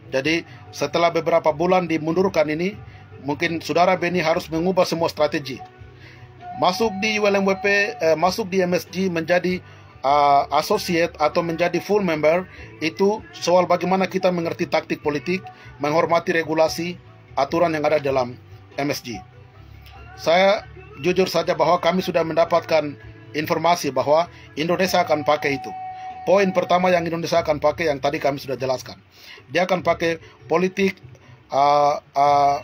Jadi setelah beberapa bulan dimundurkan ini, mungkin saudara Beni harus mengubah semua strategi. Masuk di ULMWP, eh, masuk di MSG menjadi uh, associate atau menjadi full member itu soal bagaimana kita mengerti taktik politik, menghormati regulasi, aturan yang ada dalam MSG. Saya jujur saja bahwa kami sudah mendapatkan informasi bahwa Indonesia akan pakai itu. Poin pertama yang Indonesia akan pakai yang tadi kami sudah jelaskan. Dia akan pakai politik uh, uh,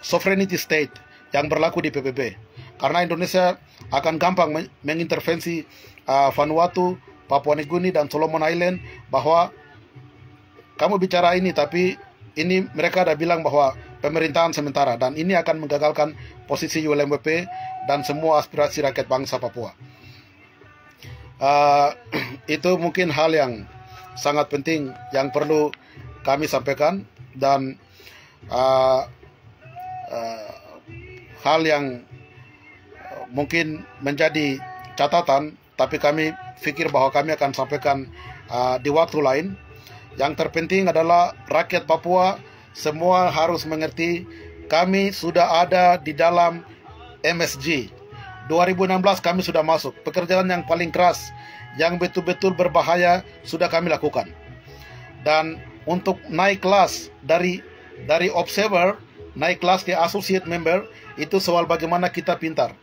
sovereignty state yang berlaku di PBB. Karena Indonesia akan gampang mengintervensi uh, Vanuatu, Papua Nugini dan Solomon Island bahwa kamu bicara ini tapi ini mereka ada bilang bahwa pemerintahan sementara dan ini akan menggagalkan posisi ULMWP dan semua aspirasi rakyat bangsa Papua. Uh, *clears throat* itu mungkin hal yang sangat penting yang perlu kami sampaikan dan uh, uh, hal yang mungkin menjadi catatan, tapi kami pikir bahwa kami akan sampaikan uh, di waktu lain. Yang terpenting adalah rakyat Papua semua harus mengerti kami sudah ada di dalam MSG. 2016 kami sudah masuk. Pekerjaan yang paling keras, yang betul-betul berbahaya sudah kami lakukan. Dan untuk naik kelas dari dari observer naik kelas ke associate member itu soal bagaimana kita pintar.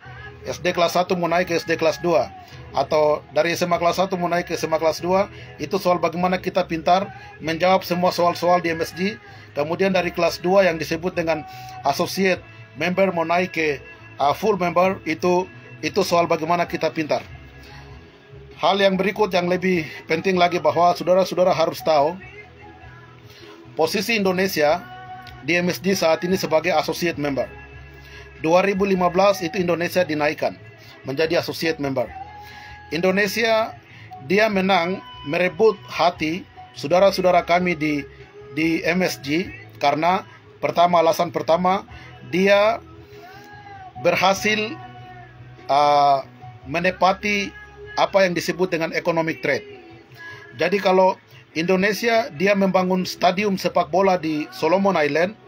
SD kelas 1 mau naik ke SD kelas 2 atau dari SMA kelas 1 mau naik ke SMA kelas 2 itu soal bagaimana kita pintar menjawab semua soal-soal di MSG kemudian dari kelas 2 yang disebut dengan associate member mau naik ke uh, full member itu itu soal bagaimana kita pintar. Hal yang berikut yang lebih penting lagi bahwa saudara-saudara harus tahu posisi Indonesia di MSG saat ini sebagai associate member 2015 itu Indonesia dinaikkan menjadi associate member. Indonesia dia menang merebut hati saudara-saudara kami di di MSG karena pertama alasan pertama dia berhasil uh, menepati apa yang disebut dengan economic trade. Jadi kalau Indonesia dia membangun stadium sepak bola di Solomon Island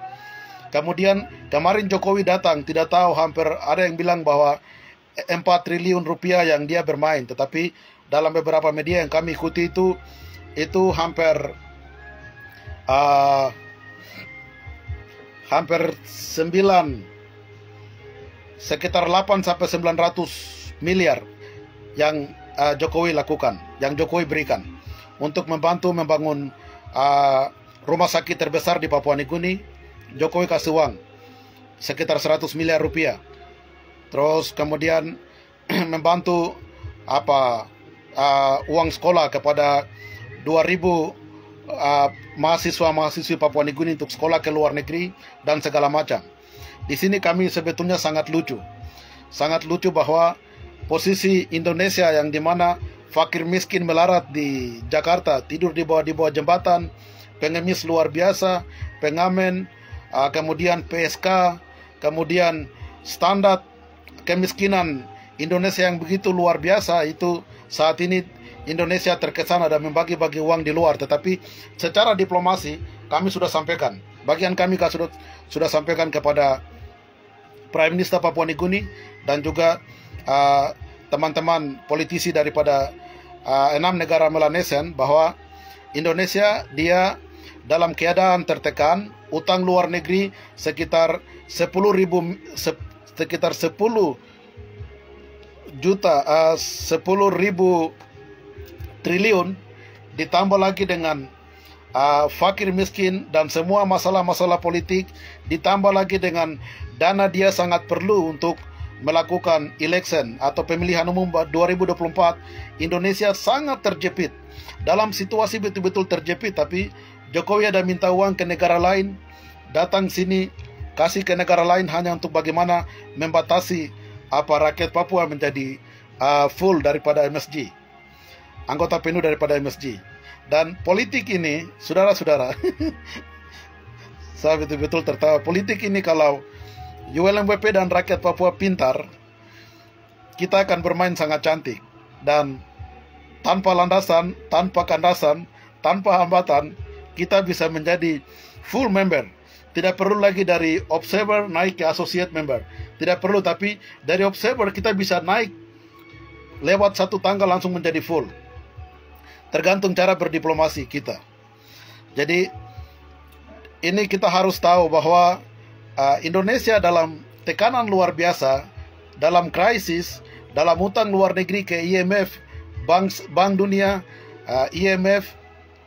Kemudian kemarin Jokowi datang, tidak tahu hampir ada yang bilang bahwa 4 triliun rupiah yang dia bermain. Tetapi dalam beberapa media yang kami ikuti itu itu hampir uh, hampir 9 sekitar 8 sampai 900 miliar yang uh, Jokowi lakukan, yang Jokowi berikan untuk membantu membangun uh, rumah sakit terbesar di Papua Nugini, Jokowi kasih uang sekitar 100 miliar rupiah. Terus kemudian *clears throat* membantu apa uh, uang sekolah kepada 2000 uh, mahasiswa-mahasiswi Papua Nugini untuk sekolah ke luar negeri dan segala macam. Di sini kami sebetulnya sangat lucu. Sangat lucu bahwa posisi Indonesia yang di mana fakir miskin melarat di Jakarta, tidur di bawah di bawah jembatan, pengemis luar biasa, pengamen, uh, kemudian PSK, kemudian standar kemiskinan Indonesia yang begitu luar biasa itu saat ini Indonesia terkesan ada membagi-bagi uang di luar. Tetapi secara diplomasi kami sudah sampaikan. Bagian kami sudah sudah sampaikan kepada Prime Minister Papua Nugini dan juga uh, teman-teman politisi daripada uh, enam negara Melanesian bahwa Indonesia dia dalam keadaan tertekan utang luar negeri sekitar 10 ribu se, sekitar 10 juta uh, 10 ribu triliun ditambah lagi dengan uh, fakir miskin dan semua masalah-masalah politik ditambah lagi dengan dana dia sangat perlu untuk melakukan election atau pemilihan umum 2024 Indonesia sangat terjepit dalam situasi betul-betul terjepit tapi Jokowi ada minta uang ke negara lain, datang sini kasih ke negara lain hanya untuk bagaimana membatasi apa rakyat Papua menjadi uh, full daripada MSG, anggota penuh daripada MSG. Dan politik ini, saudara-saudara, *laughs* saya betul-betul tertawa. Politik ini kalau ULMWP dan rakyat Papua pintar, kita akan bermain sangat cantik dan tanpa landasan, tanpa kandasan, tanpa hambatan, kita bisa menjadi full member. Tidak perlu lagi dari observer naik ke associate member. Tidak perlu, tapi dari observer kita bisa naik lewat satu tanggal langsung menjadi full. Tergantung cara berdiplomasi kita. Jadi ini kita harus tahu bahwa uh, Indonesia dalam tekanan luar biasa, dalam krisis, dalam hutang luar negeri ke IMF, Bank Bank Dunia, uh, IMF,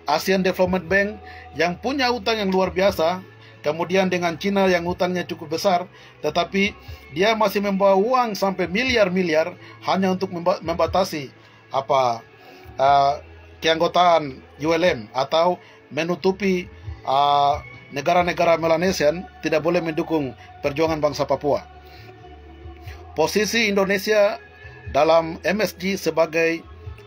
ASEAN Development Bank yang punya hutang yang luar biasa, kemudian dengan Cina yang hutangnya cukup besar, tetapi dia masih membawa uang sampai miliar-miliar hanya untuk membatasi apa uh, keanggotaan ULM atau menutupi uh, negara-negara Melanesian tidak boleh mendukung perjuangan bangsa Papua. Posisi Indonesia dalam MSG sebagai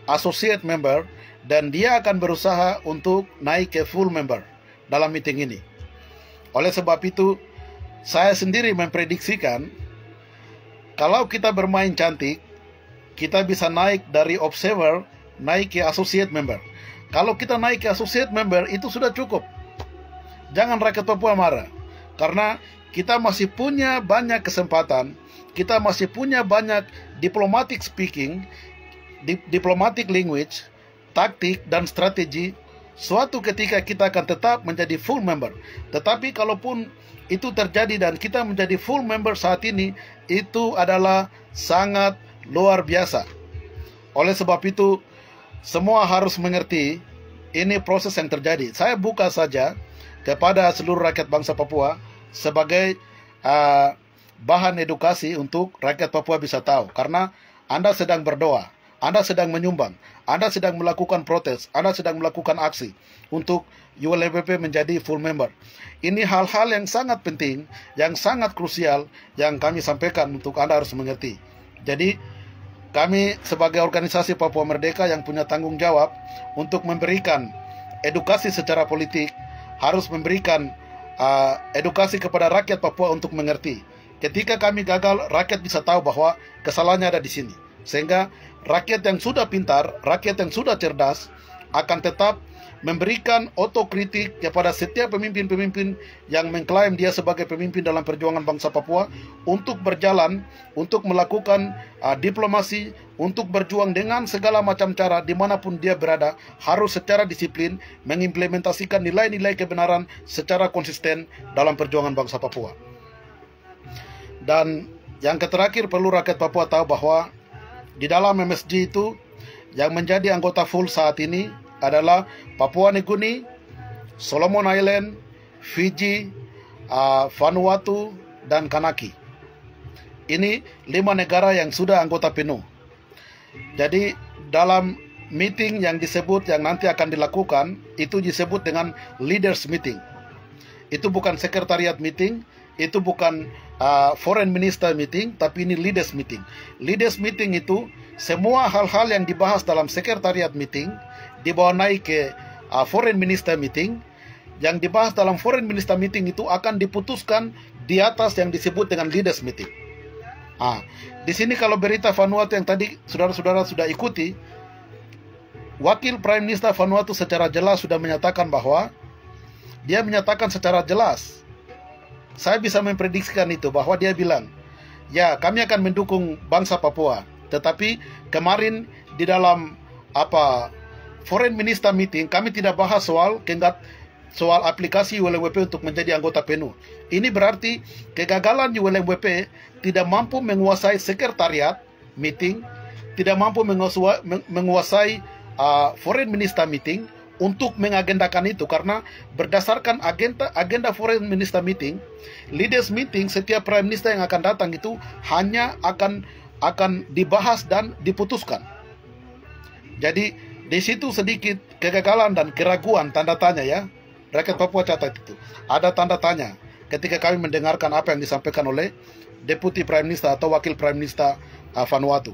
associate member dan dia akan berusaha untuk naik ke full member dalam meeting ini. Oleh sebab itu, saya sendiri memprediksikan kalau kita bermain cantik, kita bisa naik dari observer naik ke associate member. Kalau kita naik ke associate member itu sudah cukup. Jangan rakyat Papua marah. Karena kita masih punya banyak kesempatan, kita masih punya banyak diplomatic speaking, di, diplomatic language, taktik dan strategi. Suatu ketika kita akan tetap menjadi full member. Tetapi kalaupun itu terjadi dan kita menjadi full member saat ini, itu adalah sangat luar biasa. Oleh sebab itu, semua harus mengerti ini proses yang terjadi. Saya buka saja kepada seluruh rakyat bangsa Papua sebagai uh, bahan edukasi untuk rakyat Papua bisa tahu karena Anda sedang berdoa, Anda sedang menyumbang, Anda sedang melakukan protes, Anda sedang melakukan aksi untuk ULPP menjadi full member. Ini hal-hal yang sangat penting, yang sangat krusial yang kami sampaikan untuk Anda harus mengerti. Jadi kami sebagai organisasi Papua Merdeka yang punya tanggung jawab untuk memberikan edukasi secara politik harus memberikan uh, edukasi kepada rakyat Papua untuk mengerti. Ketika kami gagal, rakyat bisa tahu bahwa kesalahannya ada di sini. Sehingga rakyat yang sudah pintar, rakyat yang sudah cerdas akan tetap memberikan otokritik kepada setiap pemimpin-pemimpin yang mengklaim dia sebagai pemimpin dalam perjuangan bangsa Papua untuk berjalan, untuk melakukan uh, diplomasi, untuk berjuang dengan segala macam cara di mana pun dia berada, harus secara disiplin mengimplementasikan nilai-nilai kebenaran secara konsisten dalam perjuangan bangsa Papua. Dan yang terakhir perlu rakyat Papua tahu bahwa di dalam MSG itu yang menjadi anggota full saat ini adalah Papua Nugini, Solomon Island, Fiji, uh, Vanuatu, dan Kanaki. Ini lima negara yang sudah anggota penuh. Jadi dalam meeting yang disebut yang nanti akan dilakukan itu disebut dengan leaders meeting. Itu bukan sekretariat meeting, itu bukan uh, foreign minister meeting, tapi ini leaders meeting. Leaders meeting itu semua hal-hal yang dibahas dalam sekretariat meeting dibawa naik ke uh, foreign minister meeting yang dibahas dalam foreign minister meeting itu akan diputuskan di atas yang disebut dengan leaders meeting. Ah, di sini kalau berita Vanuatu yang tadi saudara-saudara sudah ikuti, wakil prime minister Vanuatu secara jelas sudah menyatakan bahwa dia menyatakan secara jelas, saya bisa memprediksikan itu bahwa dia bilang, ya kami akan mendukung bangsa Papua, tetapi kemarin di dalam apa Foreign Minister meeting kami tidak bahas soal kenggat soal aplikasi ULMWP untuk menjadi anggota penuh. Ini berarti kegagalan ULMWP tidak mampu menguasai sekretariat meeting, tidak mampu menguasai, menguasai uh, Foreign Minister meeting untuk mengagendakan itu karena berdasarkan agenda agenda Foreign Minister meeting, leaders meeting setiap prime minister yang akan datang itu hanya akan akan dibahas dan diputuskan. Jadi di situ sedikit kegagalan dan keraguan tanda tanya ya. Rakyat Papua catat itu. Ada tanda tanya ketika kami mendengarkan apa yang disampaikan oleh Deputi Prime Minister atau Wakil Prime Minister uh, Vanuatu.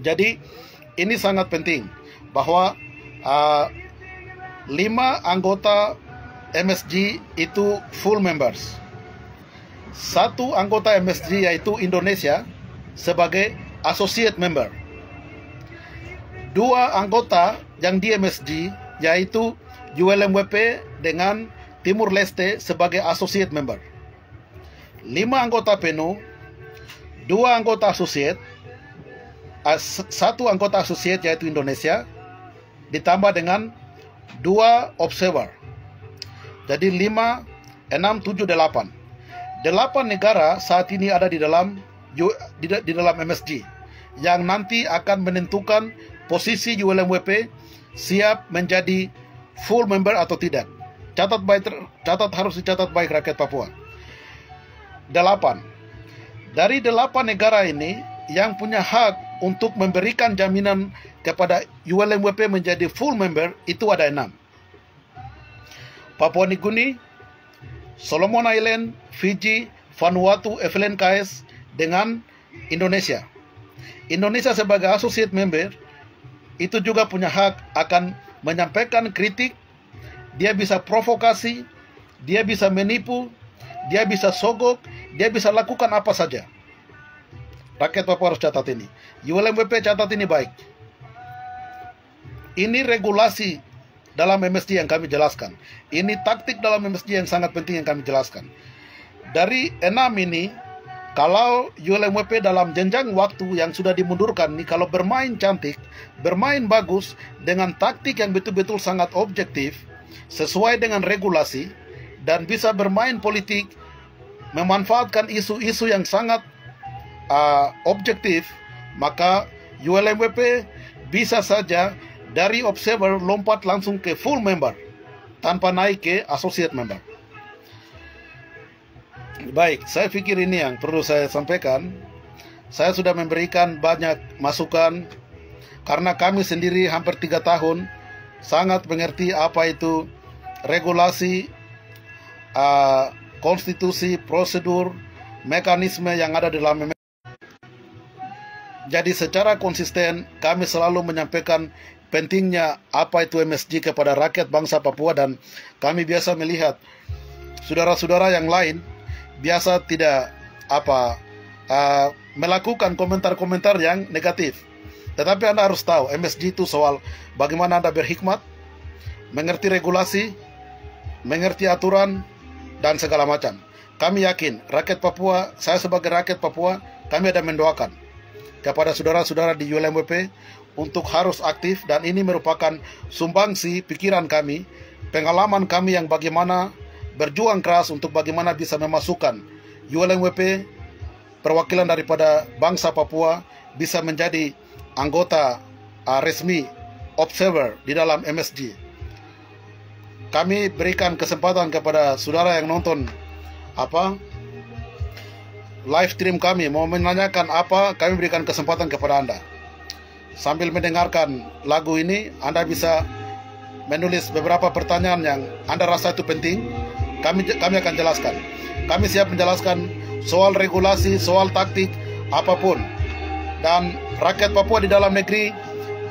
Jadi ini sangat penting bahwa uh, lima anggota MSG itu full members. Satu anggota MSG yaitu Indonesia sebagai associate member dua anggota yang di MSG yaitu ULMWP dengan Timur Leste sebagai associate member. Lima anggota penuh, dua anggota associate, satu anggota associate yaitu Indonesia ditambah dengan dua observer. Jadi lima, enam, tujuh, delapan. Delapan negara saat ini ada di dalam di, di dalam MSG yang nanti akan menentukan posisi ULMWP siap menjadi full member atau tidak. Catat baik, catat harus dicatat baik rakyat Papua. Delapan. Dari delapan negara ini yang punya hak untuk memberikan jaminan kepada ULMWP menjadi full member itu ada enam. Papua Nugini, Solomon Island, Fiji, Vanuatu, FLNKS dengan Indonesia. Indonesia sebagai associate member itu juga punya hak akan menyampaikan kritik, dia bisa provokasi, dia bisa menipu, dia bisa sogok, dia bisa lakukan apa saja. Rakyat Papua harus catat ini. ULMWP catat ini baik. Ini regulasi dalam MSD yang kami jelaskan. Ini taktik dalam MSD yang sangat penting yang kami jelaskan. Dari enam ini, kalau ULMWP dalam jenjang waktu yang sudah dimundurkan nih, kalau bermain cantik, bermain bagus, dengan taktik yang betul-betul sangat objektif, sesuai dengan regulasi, dan bisa bermain politik, memanfaatkan isu-isu yang sangat uh, objektif, maka ULMWP bisa saja dari observer lompat langsung ke full member tanpa naik ke associate member. Baik, saya pikir ini yang perlu saya sampaikan. Saya sudah memberikan banyak masukan karena kami sendiri hampir tiga tahun sangat mengerti apa itu regulasi, uh, konstitusi, prosedur, mekanisme yang ada dalam jadi secara konsisten kami selalu menyampaikan pentingnya apa itu MSG kepada rakyat bangsa Papua dan kami biasa melihat saudara-saudara yang lain biasa tidak apa uh, melakukan komentar-komentar yang negatif. Tetapi Anda harus tahu MSG itu soal bagaimana Anda berhikmat, mengerti regulasi, mengerti aturan dan segala macam. Kami yakin rakyat Papua, saya sebagai rakyat Papua, kami ada mendoakan kepada saudara-saudara di ULMWP untuk harus aktif dan ini merupakan sumbangsi pikiran kami, pengalaman kami yang bagaimana berjuang keras untuk bagaimana bisa memasukkan ULMWP perwakilan daripada bangsa Papua bisa menjadi anggota uh, resmi observer di dalam MSG. Kami berikan kesempatan kepada saudara yang nonton apa live stream kami mau menanyakan apa, kami berikan kesempatan kepada Anda. Sambil mendengarkan lagu ini, Anda bisa menulis beberapa pertanyaan yang Anda rasa itu penting. Kami kami akan jelaskan. Kami siap menjelaskan soal regulasi, soal taktik, apa pun. Dan rakyat Papua di dalam negeri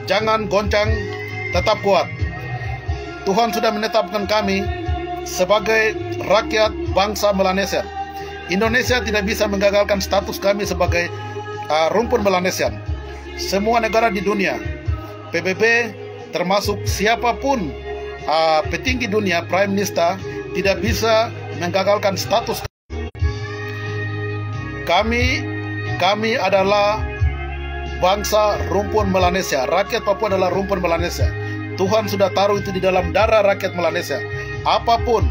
jangan goncang, tetap kuat. Tuhan sudah menetapkan kami sebagai rakyat bangsa Melanesia Indonesia tidak bisa menggagalkan status kami sebagai uh, rumpun Melanesian. Semua negara di dunia, PBB termasuk siapa pun uh, petinggi dunia, Prime Minister tidak bisa menggagalkan status kami. Kami adalah bangsa rumpun Melanesia. Rakyat Papua adalah rumpun Melanesia. Tuhan sudah taruh itu di dalam darah rakyat Melanesia. Apa pun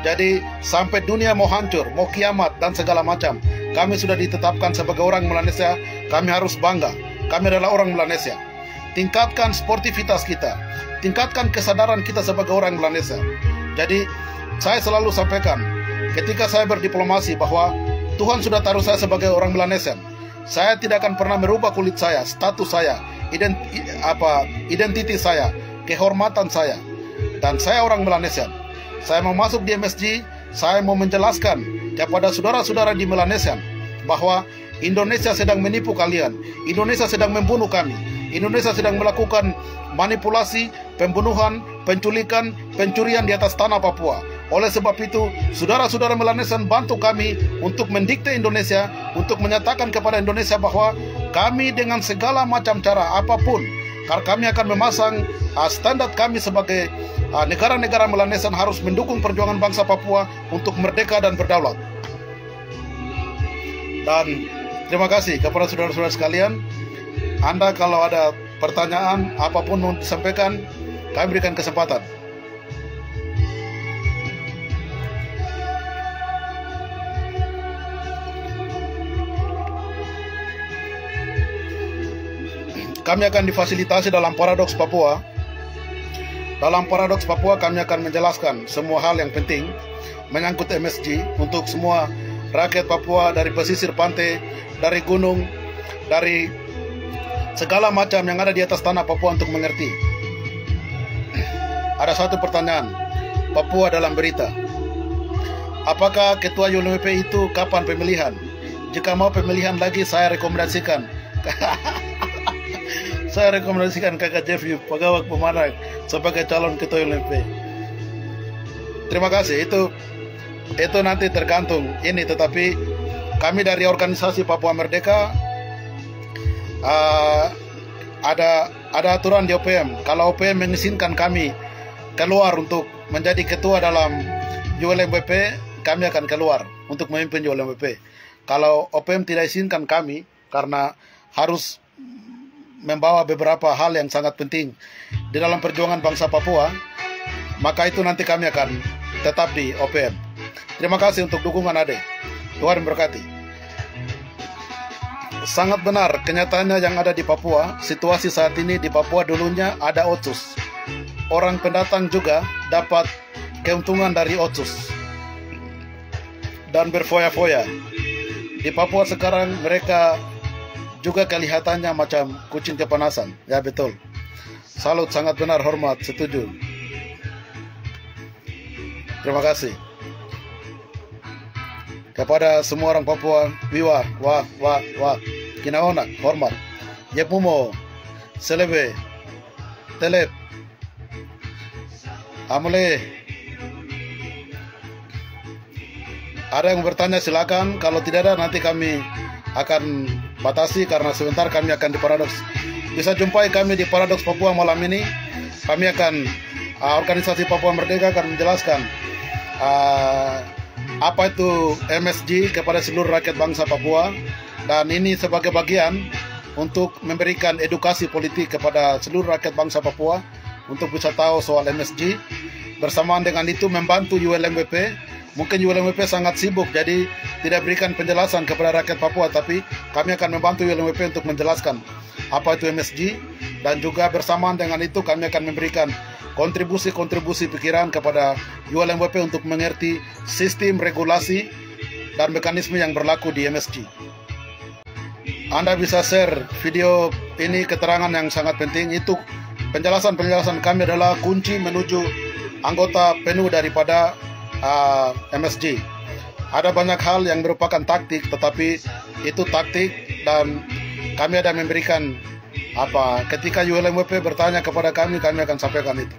jadi sampai dunia mau hancur, mau kiamat dan segala macam, kami sudah ditetapkan sebagai orang Melanesia, kami harus bangga. Kami adalah orang Melanesia. Tingkatkan sportivitas kita, tingkatkan kesadaran kita sebagai orang Melanesia. Jadi saya selalu sampaikan ketika saya berdiplomasi bahwa Tuhan sudah taruh saya sebagai orang Melanesia. Saya tidak akan pernah merubah kulit saya, status saya, identi, apa identitas saya, kehormatan saya. Dan saya orang Melanesia. Saya mau masuk di MSG, saya mau menjelaskan kepada saudara-saudara di Melanesia bahwa Indonesia sedang menipu kalian. Indonesia sedang membunuh kami. Indonesia sedang melakukan manipulasi, pembunuhan, penculikan, pencurian di atas tanah Papua. Oleh sebab itu, saudara-saudara Melanesia bantu kami untuk mendikte Indonesia, untuk menyatakan kepada Indonesia bahwa kami dengan segala macam cara apa pun, karena kami akan memasang uh, standar kami sebagai Ah, negara-negara Melanesia harus mendukung perjuangan bangsa Papua untuk merdeka dan berdaulat. Dan terima kasih kepada saudara-saudara sekalian. Anda kalau ada pertanyaan apa pun mau disampaikan, kami berikan kesempatan. Kami akan difasilitasi dalam Paradoks Papua. Dalam Paradoks Papua kami akan menjelaskan semua hal yang penting menyangkut MSG untuk semua rakyat Papua dari pesisir pantai, dari gunung, dari segala macam yang ada di atas tanah Papua untuk mengerti. Ada satu pertanyaan, Papua dalam berita. Apakah ketua YULMP itu kapan pemilihan? Jika mau pemilihan lagi saya rekomendasikan *laughs* saya rekomendasikan kakak Jeffy pegawai pemanang sebagai calon ketua LMP. Terima kasih. Itu itu nanti tergantung ini tetapi kami dari organisasi Papua Merdeka uh, ada ada aturan di OPM kalau OPM mengizinkan kami keluar untuk menjadi ketua dalam ULMWP kami akan keluar untuk memimpin ULMWP kalau OPM tidak izinkan kami karena harus membawa beberapa hal yang sangat penting di dalam perjuangan bangsa Papua, maka itu nanti kami akan tetap di OPM. Terima kasih untuk dukungan Ade. Tuhan memberkati. Sangat benar, kenyataannya yang ada di Papua, situasi saat ini di Papua dulunya ada otsus. Orang pendatang juga dapat keuntungan dari otsus. Dan berfoya-foya. Di Papua sekarang mereka juga kelihatannya macam kucing kepanasan. Ya betul. Salut sangat benar hormat setuju. Terima kasih. Kepada semua orang Papua, wiwa, wa, wa, wa, kinaona, hormat. Yepumo, selebe, telep, amule. Ada yang bertanya silakan, kalau tidak ada nanti kami akan batasi karena sebentar kami akan di Paradox. Bisa jumpai kami di Paradox Papua malam ini. Kami akan uh, organisasi Papua Merdeka akan menjelaskan uh, apa itu MSG kepada seluruh rakyat bangsa Papua dan ini sebagai bagian untuk memberikan edukasi politik kepada seluruh rakyat bangsa Papua untuk bisa tahu soal MSG. Bersamaan dengan itu membantu ULMWP Mungkin ULMWP sangat sibuk jadi tidak berikan penjelasan kepada rakyat Papua tapi kami akan membantu ULMWP untuk menjelaskan apa itu MSG dan juga bersamaan dengan itu kami akan memberikan kontribusi-kontribusi pikiran kepada ULMWP untuk mengerti sistem regulasi dan mekanisme yang berlaku di MSG. Anda bisa share video ini keterangan yang sangat penting itu penjelasan-penjelasan kami adalah kunci menuju anggota penuh daripada uh, MSG. Ada banyak hal yang merupakan taktik, tetapi itu taktik dan kami ada memberikan apa ketika ULMWP bertanya kepada kami, kami akan sampaikan itu.